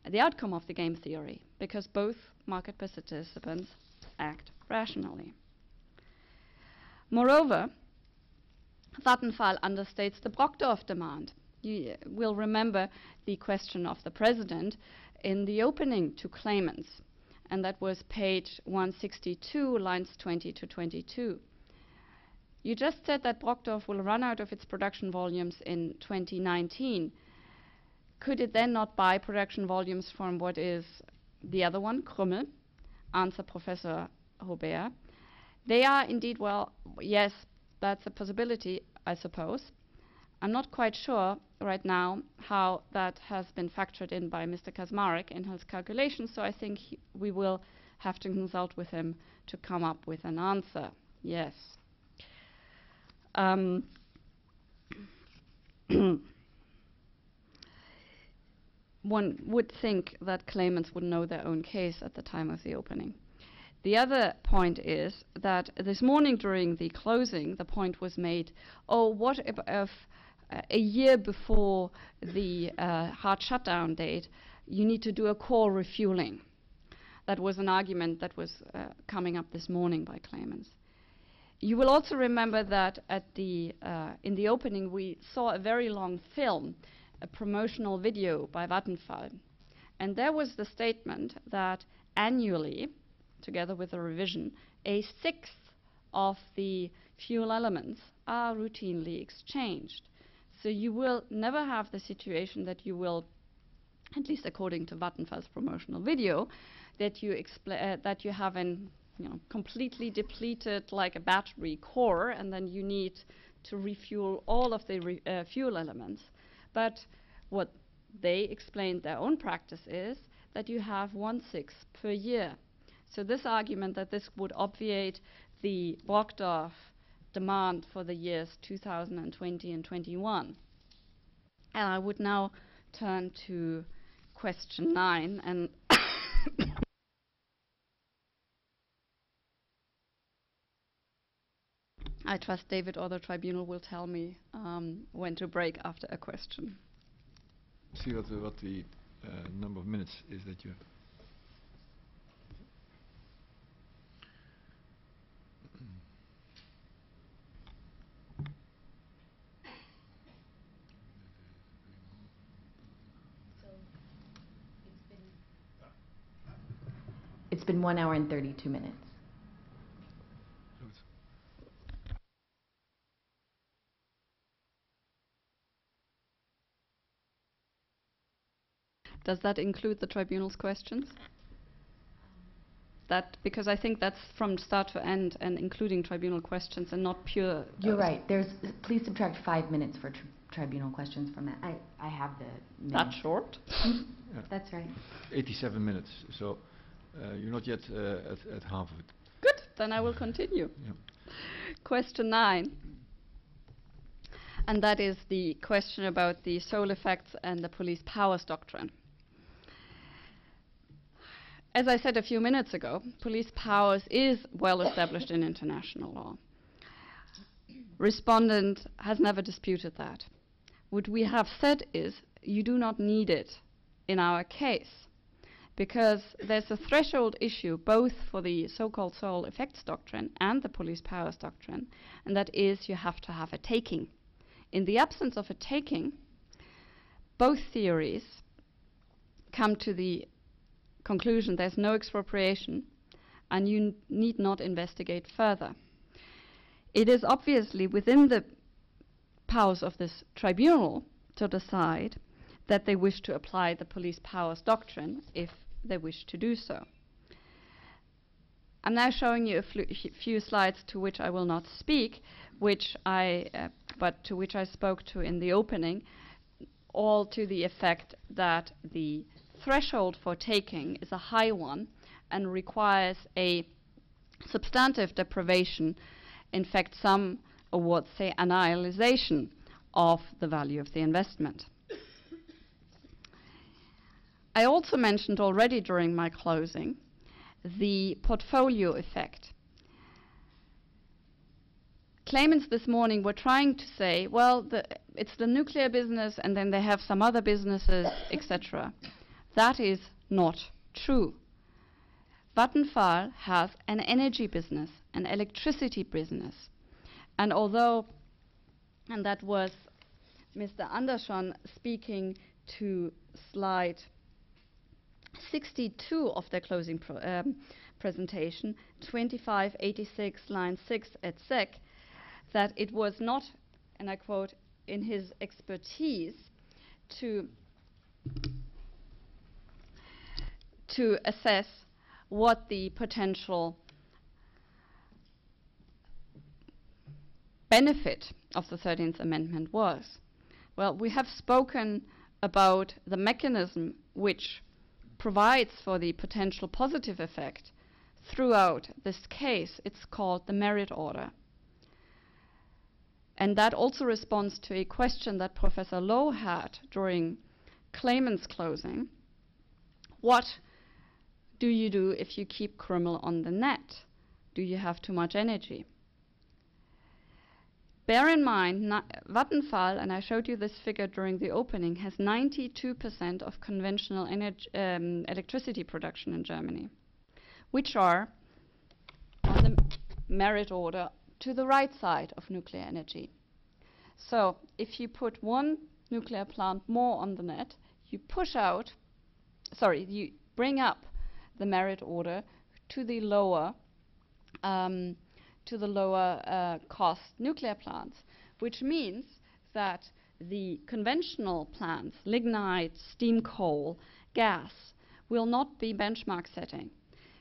the outcome of the game theory because both market participants act rationally. Moreover, Vattenfall understates the Brokdorf demand. You will remember the question of the president in the opening to claimants, and that was page 162, lines 20 to 22. You just said that Brokdorf will run out of its production volumes in 2019. Could it then not buy production volumes from what is the other one, Krümmel? Answer Professor Robert. They are indeed, well, yes, that's a possibility, I suppose. I'm not quite sure right now how that has been factored in by Mr. Kaczmarek in his calculations, so I think we will have to consult with him to come up with an answer. Yes. Um, one would think that claimants would know their own case at the time of the opening. The other point is that this morning during the closing, the point was made oh, what if, if uh, a year before the uh, hard shutdown date, you need to do a core refueling? That was an argument that was uh, coming up this morning by claimants. You will also remember that at the, uh, in the opening we saw a very long film a promotional video by Vattenfall. And there was the statement that annually, together with a revision, a sixth of the fuel elements are routinely exchanged. So you will never have the situation that you will, at least according to Vattenfall's promotional video, that you uh, that you have an you know completely depleted like a battery core, and then you need to refuel all of the re uh, fuel elements. But what they explained their own practice is that you have one sixth per year. So this argument that this would obviate the Brokdorf demand for the years 2020 and 21. And I would now turn to question nine and I trust David or the tribunal will tell me um, when to break after a question. See what the, what the uh, number of minutes is that you have. It's been one hour and 32 minutes. Does that include the tribunal's questions? That because I think that's from start to end and including tribunal questions and not pure. You're uh, right. There's, please subtract five minutes for tri- tribunal questions from that. I, I have the That minutes. short. That's right. 87 minutes, so uh, you're not yet uh, at, at half of it. Good. Then I will continue. Yeah. Question nine. And that is the question about the sole effects and the police powers doctrine. As I said a few minutes ago, police powers is well established in international law. Respondent has never disputed that. What we have said is you do not need it in our case because there's a threshold issue both for the so-called sole effects doctrine and the police powers doctrine, and that is you have to have a taking. In the absence of a taking, both theories come to the conclusion there's no expropriation and you need not investigate further. It is obviously within the powers of this tribunal to decide that they wish to apply the police powers doctrine if they wish to do so. I'm now showing you a few slides to which I will not speak, which I, uh, but to which I spoke to in the opening, all to the effect that the threshold for taking is a high one and requires a substantive deprivation, in fact, some awards say annihilation of the value of the investment. I also mentioned already during my closing the portfolio effect. claimants this morning were trying to say, well, the, it's the nuclear business and then they have some other businesses, etc. That is not true. Vattenfall has an energy business, an electricity business. And although, and that was Mr. Andersson speaking to slide 62 of their closing pro- um, presentation, 2586, line 6 at SEC, that it was not, and I quote, in his expertise to to assess what the potential benefit of the 13th Amendment was. Well, we have spoken about the mechanism which provides for the potential positive effect throughout this case. It's called the merit order. And that also responds to a question that Professor Lowe had during claimant's closing. What do you do if you keep Krümmel on the net? Do you have too much energy? Bear in mind, Vattenfall, and I showed you this figure during the opening, has 92% of conventional um, electricity production in Germany, which are on the merit order to the right side of nuclear energy. So, if you put one nuclear plant more on the net, you push out, sorry, you bring up the merit order to the lower um, to the lower uh, cost nuclear plants, which means that the conventional plants, lignite, steam coal, gas, will not be benchmark setting.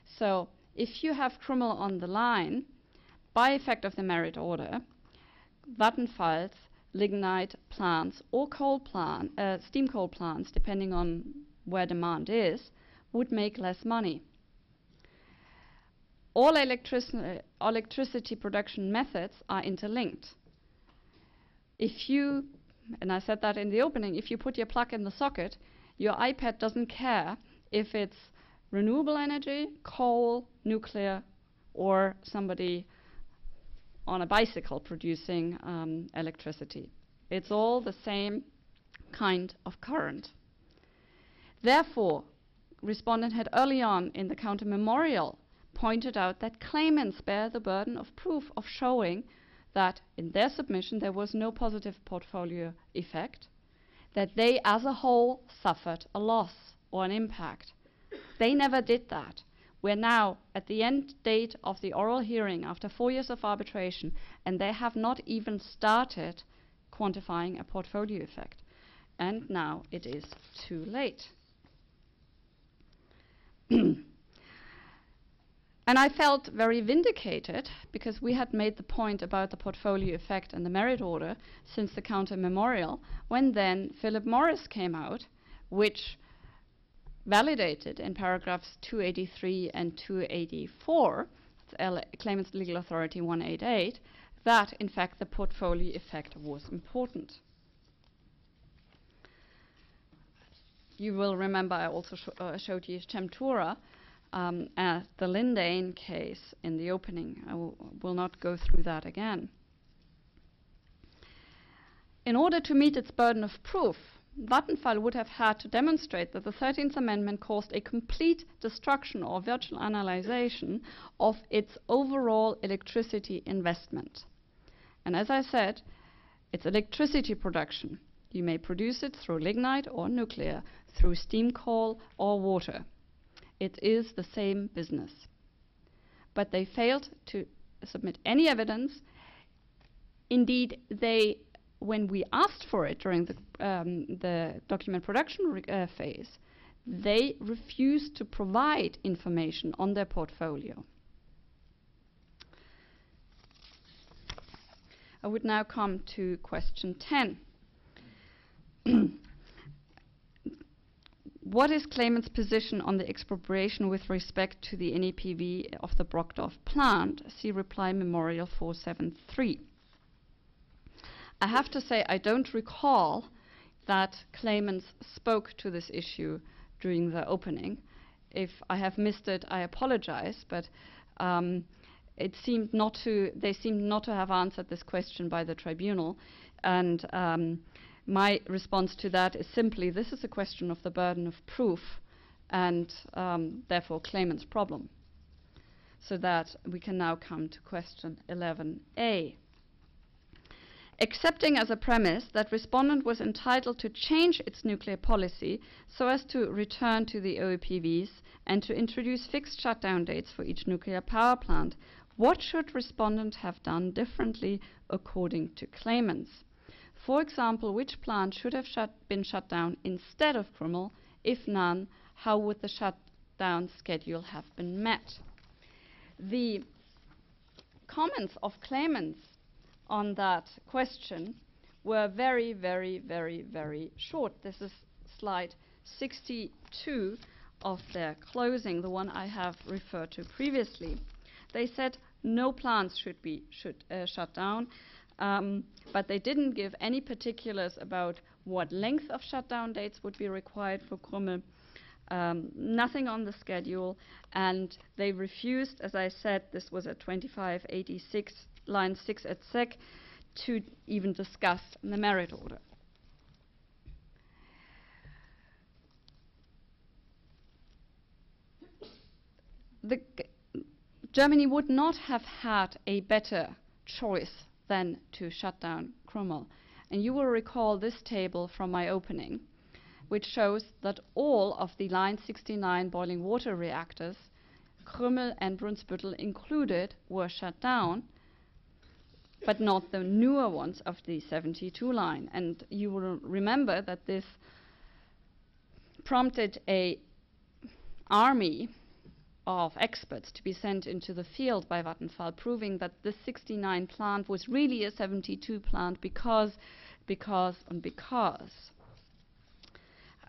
So if you have Krümmel on the line, by effect of the merit order, Vattenfall's lignite plants or coal plant, uh, steam coal plants, depending on where demand is, would make less money all electric- electricity production methods are interlinked. If you, and I said that in the opening, if you put your plug in the socket, your iPad doesn't care if it's renewable energy, coal, nuclear, or somebody on a bicycle producing um, electricity. It's all the same kind of current. Therefore, respondent had early on in the counter memorial pointed out that claimants bear the burden of proof of showing that in their submission there was no positive portfolio effect, that they as a whole suffered a loss or an impact. They never did that. We're now at the end date of the oral hearing after four years of arbitration, and they have not even started quantifying a portfolio effect. And now it is too late. And I felt very vindicated because we had made the point about the portfolio effect and the merit order since the counter memorial, when then Philip Morris came out, which validated in paragraphs 283 and 284, L- Claimants Legal Authority 188, that in fact the portfolio effect was important. You will remember I also sh- uh, showed you Chemtura, um, at the Lindane case in the opening. I will not go through that again. In order to meet its burden of proof, Vattenfall would have had to demonstrate that the 13th Amendment caused a complete destruction or virtual annihilation of its overall electricity investment. And as I said, it's electricity production. You may produce it through lignite or nuclear, through steam coal or water. It is the same business. But they failed to submit any evidence. Indeed, they, when we asked for it during the, um, the document production uh, phase, they refused to provide information on their portfolio. I would now come to question 10. What is claimant's position on the expropriation with respect to the NEPV of the Brokdorf plant? See reply memorial 473. I have to say I don't recall that claimants spoke to this issue during the opening. If I have missed it, I apologize, but um, it seemed not to, they seemed not to have answered this question by the tribunal. And um, my response to that is simply this is a question of the burden of proof and um, therefore claimant's problem. So that we can now come to question 11a. Accepting as a premise that respondent was entitled to change its nuclear policy so as to return to the OEPVs and to introduce fixed shutdown dates for each nuclear power plant, what should respondent have done differently according to claimants? For example, which plant should have shut been shut down instead of Krümmel? If none, how would the shutdown schedule have been met? The comments of claimants on that question were very, very, very, very short. This is slide 62 of their closing, the one I have referred to previously. They said no plants should be should, uh, shut down, um, but they didn't give any particulars about what length of shutdown dates would be required for Krümmel. Um, nothing on the schedule, and they refused, as I said, this was at 2586, line 6 at SEC, to even discuss the merit order. The Germany would not have had a better choice than to shut down Krümmel. And you will recall this table from my opening, which shows that all of the Line 69 boiling water reactors, Krümmel and Brunsbüttel included, were shut down, but not the newer ones of the 72 line. And you will remember that this prompted a army of experts to be sent into the field by Vattenfall, proving that this 69 plant was really a 72 plant because, because, and because.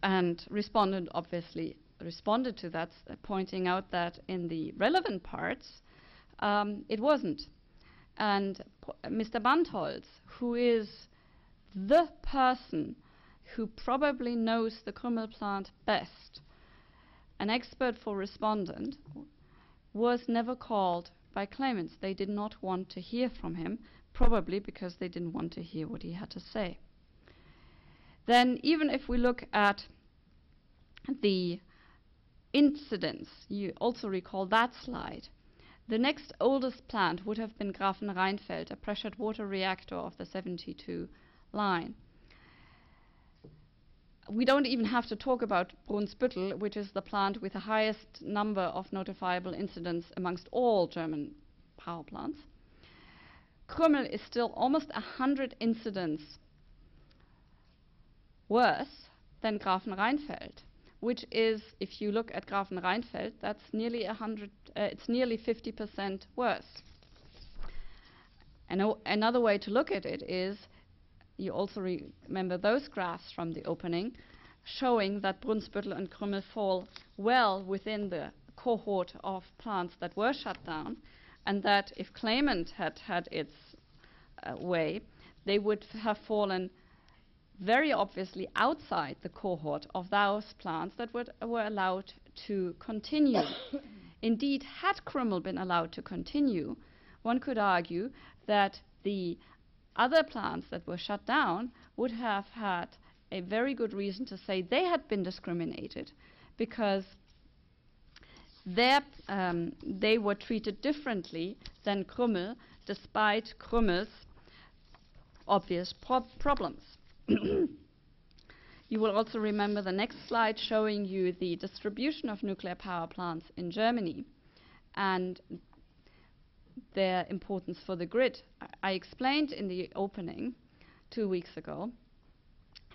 And respondent obviously responded to that, uh, pointing out that in the relevant parts, um, it wasn't. And p- Mr. Bandholz, who is the person who probably knows the Krümmel plant best, an expert for respondent, was never called by claimants. They did not want to hear from him, probably because they didn't want to hear what he had to say. Then, even if we look at the incidents, you also recall that slide. The next oldest plant would have been Grafenrheinfeld, a pressured water reactor of the 72 line. We don't even have to talk about Brunsbüttel, which is the plant with the highest number of notifiable incidents amongst all German power plants. Krümmel is still almost 100 incidents worse than Grafenrheinfeld, which is, if you look at Grafenrheinfeld, that's nearly 100, uh, it's nearly 50% worse. And o- another way to look at it is you also re- remember those graphs from the opening showing that Brunsbüttel and Krümmel fall well within the cohort of plants that were shut down, and that if claimant had had its uh, way, they would have fallen very obviously outside the cohort of those plants that would, were allowed to continue. Indeed, had Krümmel been allowed to continue, one could argue that the other plants that were shut down would have had a very good reason to say they had been discriminated because their, um, they were treated differently than Krümmel despite Krümmel's obvious prob- problems. you will also remember the next slide showing you the distribution of nuclear power plants in Germany and their importance for the grid. I, explained in the opening two weeks ago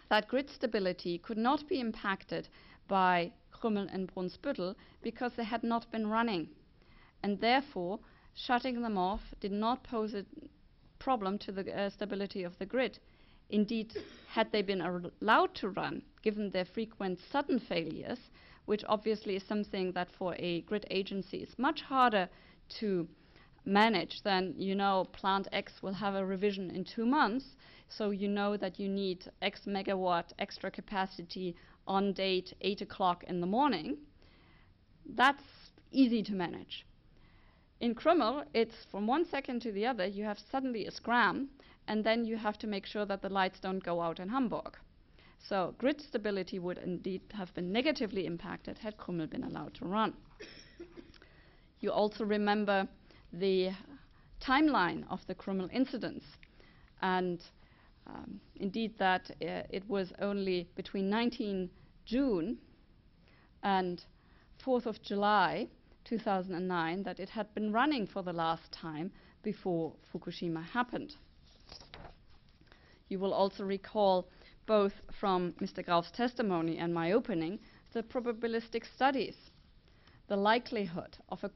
that grid stability could not be impacted by Krümmel and Brunsbüttel because they had not been running. And therefore, shutting them off did not pose a problem to the uh, stability of the grid. Indeed, had they been allowed to run, given their frequent sudden failures, which obviously is something that for a grid agency is much harder to manage then you know plant X will have a revision in two months, so you know that you need X megawatt extra capacity on date 8 o'clock in the morning. That's easy to manage. In Krümmel, it's from one second to the other, you have suddenly a scram, and then you have to make sure that the lights don't go out in Hamburg. So grid stability would indeed have been negatively impacted had Krümmel been allowed to run. You also remember the timeline of the Krümmel incidents, and um, indeed that uh, it was only between 19 June and 4th of July 2009 that it had been running for the last time before Fukushima happened. You will also recall both from Mr. Graf's testimony and my opening the probabilistic studies, the likelihood of a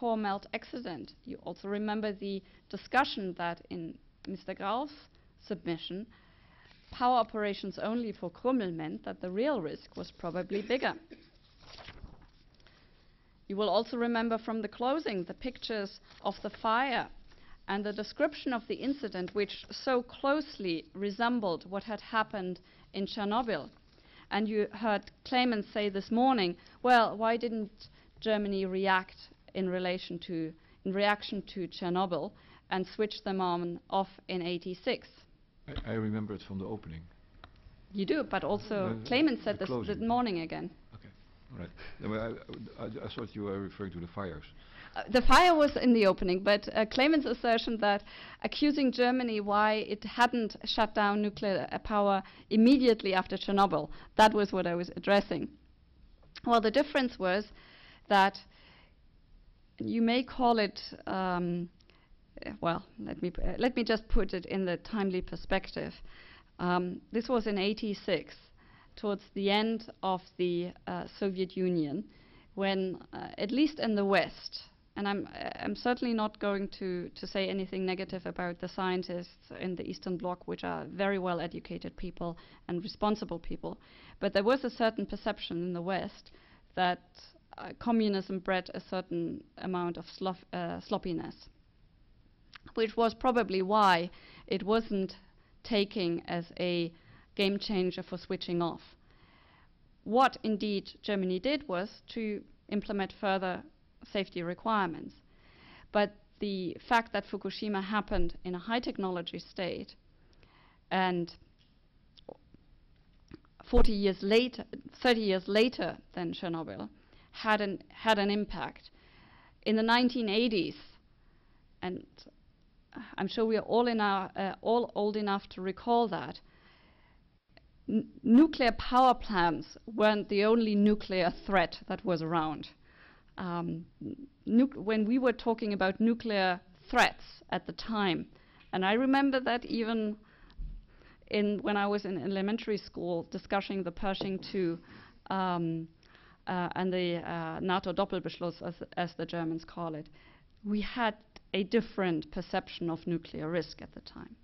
core melt accident. You also remember the discussion that in Mr. Graf's submission, power operations only for Krümmel meant that the real risk was probably bigger. You will also remember from the closing the pictures of the fire and the description of the incident, which so closely resembled what had happened in Chernobyl. And you heard claimants say this morning, well, why didn't Germany react in relation to in reaction to Chernobyl and switched them on off in 86? I, I remember it from the opening. You do, but also Uh, claimants said this this morning again. Okay, all right. I, I, I thought you were referring to the fires. Uh, the fire was in the opening, but uh, assertion that accusing Germany why it hadn't shut down nuclear uh, power immediately after Chernobyl, that was what I was addressing. Well, the difference was that you may call it, um, well, let me, let me just put it in the timely perspective. Um, this was in 86, towards the end of the uh, Soviet Union, when, uh, at least in the West, and I'm, I'm certainly not going to, to say anything negative about the scientists in the Eastern Bloc, which are very well educated people and responsible people, but there was a certain perception in the West that communism bred a certain amount of slough, uh, sloppiness, which was probably why it wasn't taking as a game changer for switching off. What indeed Germany did was to implement further safety requirements. But the fact that Fukushima happened in a high technology state and 40 years later, 30 years later than Chernobyl, had an, had an impact. In the 1980s, and I'm sure we are all, in our, uh, all old enough to recall that, n- nuclear power plants weren't the only nuclear threat that was around. Um, nuc- when we were talking about nuclear threats at the time, and I remember that even in when I was in elementary school discussing the Pershing II um, and the uh, NATO Doppelbeschluss, as, as the Germans call it, we had a different perception of nuclear risk at the time.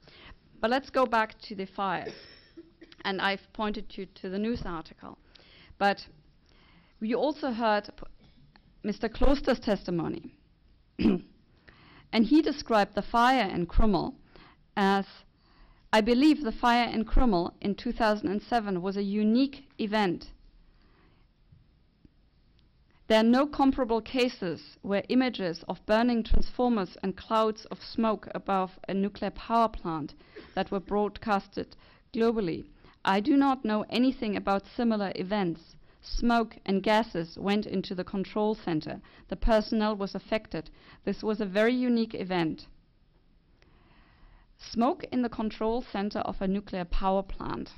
But let's go back to the fires. and I've pointed you to the news article. But we also heard Mr. Kloster's testimony. and he described the fire in Krümmel as I believe the fire in Krümmel in 2007 was a unique event. There are no comparable cases where images of burning transformers and clouds of smoke above a nuclear power plant that were broadcasted globally. I do not know anything about similar events. Smoke and gases went into the control center. The personnel was affected. This was a very unique event. Smoke in the control center of a nuclear power plant.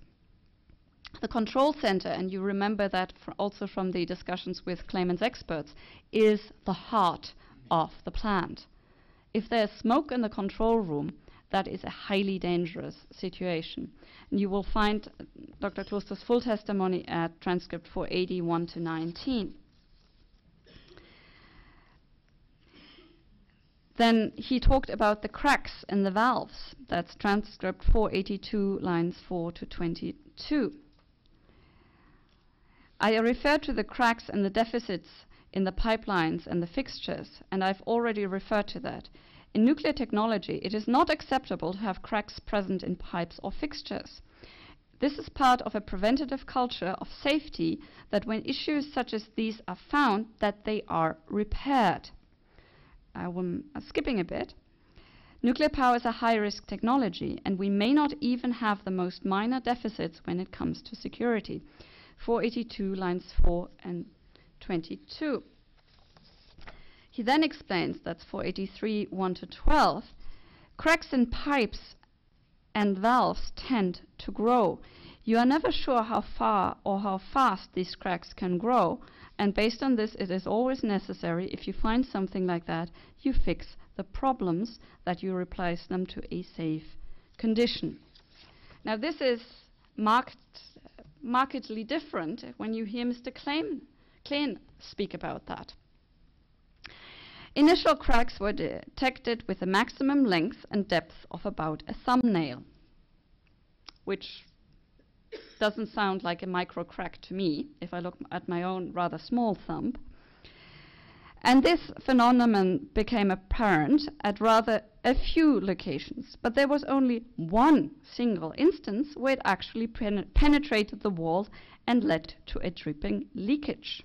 The control center, and you remember that fr- also from the discussions with claimants experts, is the heart of the plant. If there's smoke in the control room, that is a highly dangerous situation. And you will find uh, Dr. Kloster's full testimony at transcript 481 to 19. Then he talked about the cracks in the valves. That's transcript 482, lines 4 to 22. I refer to the cracks and the deficits in the pipelines and the fixtures, and I've already referred to that. In nuclear technology, it is not acceptable to have cracks present in pipes or fixtures. This is part of a preventative culture of safety that when issues such as these are found, that they are repaired. I'm uh, skipping a bit. Nuclear power is a high risk technology, and we may not even have the most minor deficits when it comes to security. 482, lines 4 and 22. He then explains that's 483, 1 to 12. Cracks in pipes and valves tend to grow. You are never sure how far or how fast these cracks can grow, and based on this, it is always necessary, if you find something like that, you fix the problems that you replace them to a safe condition. Now, this is marked, markedly different when you hear Mr. Klein, Klein speak about that. Initial cracks were detected with a maximum length and depth of about a thumbnail, which doesn't sound like a micro crack to me if I look at my own rather small thumb. And this phenomenon became apparent at rather a few locations, but there was only one single instance where it actually pen penetrated the wall and led to a dripping leakage.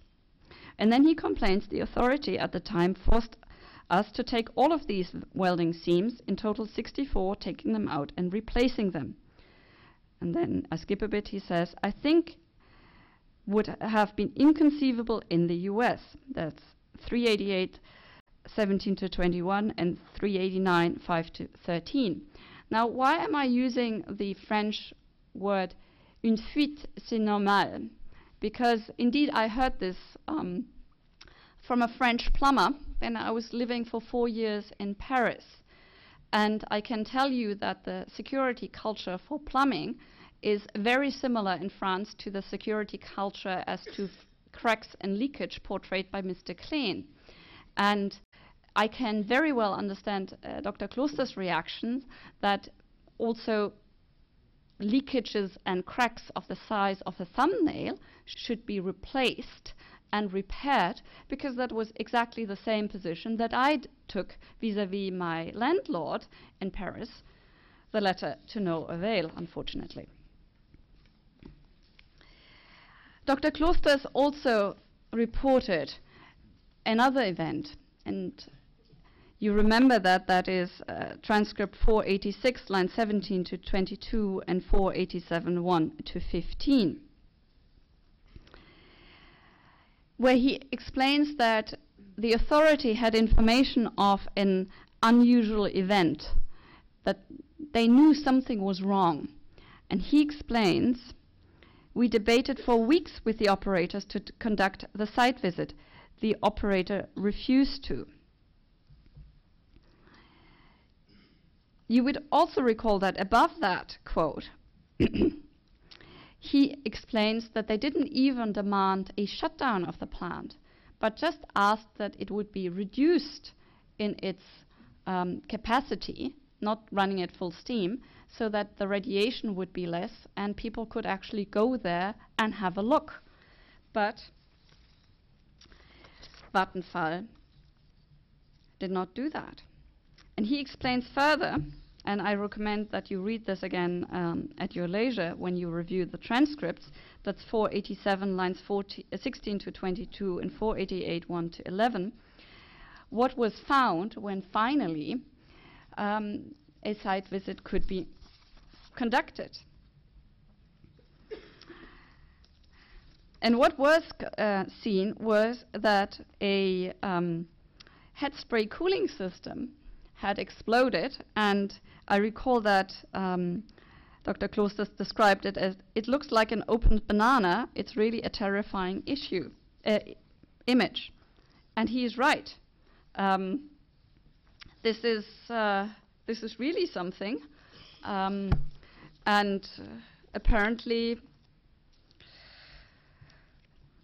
And then he complains the authority at the time forced us to take all of these welding seams, in total 64, taking them out and replacing them. And then I skip a bit, he says, I think would have been inconceivable in the US. That's 388, 17 to 21, and 389, 5 to 13. Now, why am I using the French word une fuite, c'est normal? Because indeed I heard this um, from a French plumber and I was living for four years in Paris. And I can tell you that the security culture for plumbing is very similar in France to the security culture as to cracks and leakage portrayed by Mr. Klein. And I can very well understand uh, Dr. Kloster's reaction that also leakages and cracks of the size of a thumbnail should be replaced and repaired because that was exactly the same position that I took vis-à-vis -vis my landlord in Paris, the latter to no avail, unfortunately. Dr. Klosters also reported another event, and you remember that that is uh, transcript 486, line 17 to 22, and 487, 1 to 15, where he explains that the authority had information of an unusual event, that they knew something was wrong. And he explains we debated for weeks with the operators to conduct the site visit. The operator refused to. You would also recall that above that quote, he explains that they didn't even demand a shutdown of the plant, but just asked that it would be reduced in its um, capacity, not running at full steam, so that the radiation would be less and people could actually go there and have a look. But Vattenfall did not do that. And he explains further, and I recommend that you read this again um, at your leisure when you review the transcripts. That's 487 lines 40, uh, 16 to 22 and 488 1 to 11. What was found when finally um, a site visit could be conducted. And what was uh, seen was that a um, head spray cooling system had exploded, and I recall that um, Dr. Klosters described it as it looks like an open banana. It's really a terrifying issue, uh, image, and he is right. Um, this is uh, this is really something. Um, and uh, apparently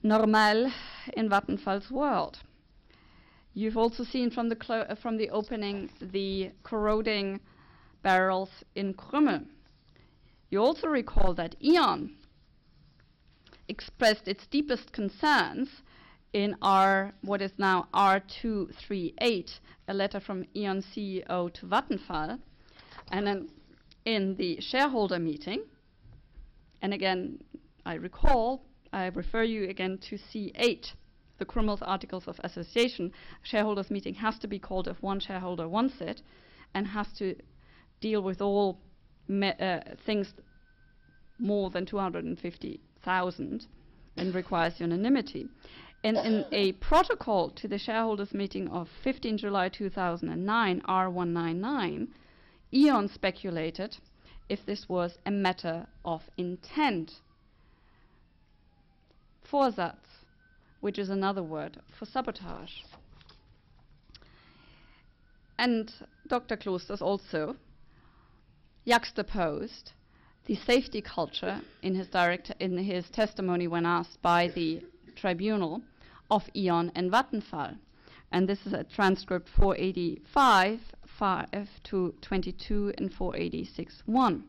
normal in Vattenfall's world. You've also seen from the, uh, from the opening the corroding barrels in Krümmel. You also recall that E.ON expressed its deepest concerns in R, what is now R238, a letter from E.ON CEO to Vattenfall. And then in the shareholder meeting, and again, I recall, I refer you again to C8, the Krümmel's Articles of Association, shareholders meeting has to be called if one shareholder wants it, and has to deal with all uh, things more than 250,000 and requires unanimity. And in a protocol to the shareholders meeting of 15 July 2009, R199, E.ON speculated if this was a matter of intent. Vorsatz, which is another word for sabotage. And Dr. Klosters also juxtaposed the safety culture in his direct in his testimony when asked by the tribunal of E.ON and Vattenfall. And this is a transcript 485 5 to 22 and 486 1.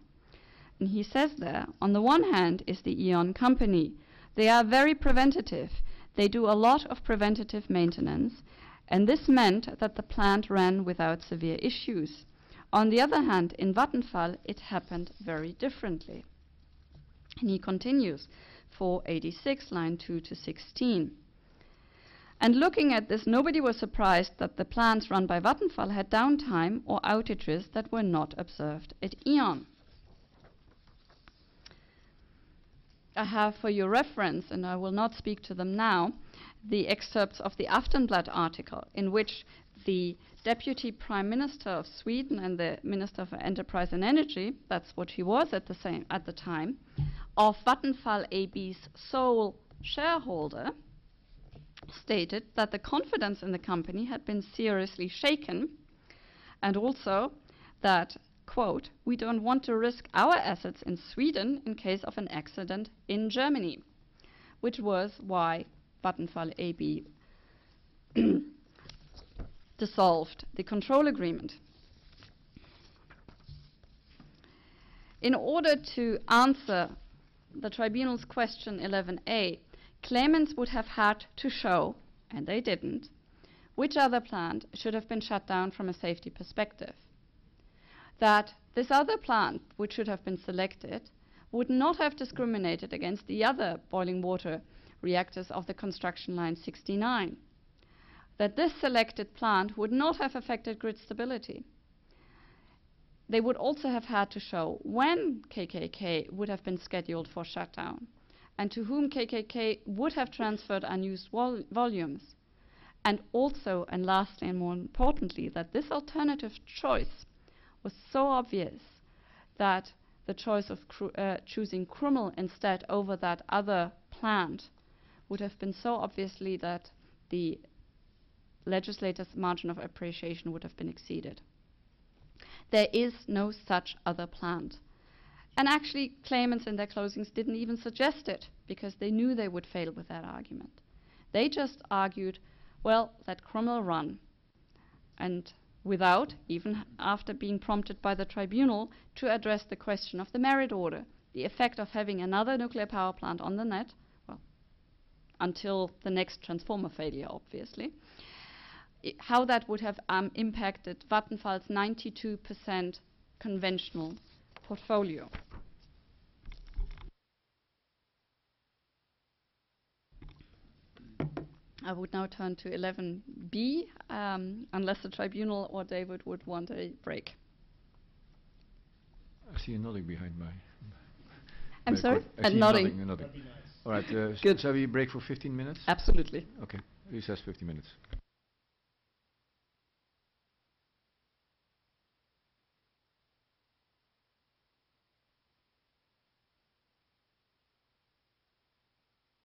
And he says there, on the one hand is the E.ON company. They are very preventative. They do a lot of preventative maintenance, and this meant that the plant ran without severe issues. On the other hand, in Vattenfall, it happened very differently. And he continues, 486, line 2 to 16. And looking at this, nobody was surprised that the plants run by Vattenfall had downtime or outages that were not observed at E.ON. I have for your reference, and I will not speak to them now, the excerpts of the Aftonbladet article in which the Deputy Prime Minister of Sweden and the Minister for Enterprise and Energy, that's what he was at the same at the time, of Vattenfall AB's sole shareholder, stated that the confidence in the company had been seriously shaken, and also that, quote, we don't want to risk our assets in Sweden in case of an accident in Germany, which was why Vattenfall AB dissolved the control agreement. In order to answer the tribunal's question 11a, claimants would have had to show, and they didn't, which other plant should have been shut down from a safety perspective. That this other plant, which should have been selected, would not have discriminated against the other boiling water reactors of the construction line 69. That this selected plant would not have affected grid stability. They would also have had to show when KKK would have been scheduled for shutdown and to whom KKK would have transferred unused vol- volumes. And also, and lastly and more importantly, that this alternative choice was so obvious that the choice of uh, choosing Krümmel instead over that other plant would have been so obviously that the legislator's margin of appreciation would have been exceeded. There is no such other plant. And actually, claimants in their closings didn't even suggest it because they knew they would fail with that argument. They just argued, well, let Krümmel run. And without, even after being prompted by the tribunal, to address the question of the merit order, the effect of having another nuclear power plant on the net, well, until the next transformer failure, obviously, how that would have um, impacted Vattenfall's 92% conventional portfolio. I would now turn to 11b, um, unless the tribunal or David would want a break. I see you nodding behind my. I'm my sorry? quote. I see nodding. nodding. nodding. All right. Uh, Good. Shall we break for 15 minutes? Absolutely. Okay. Recess 15 minutes.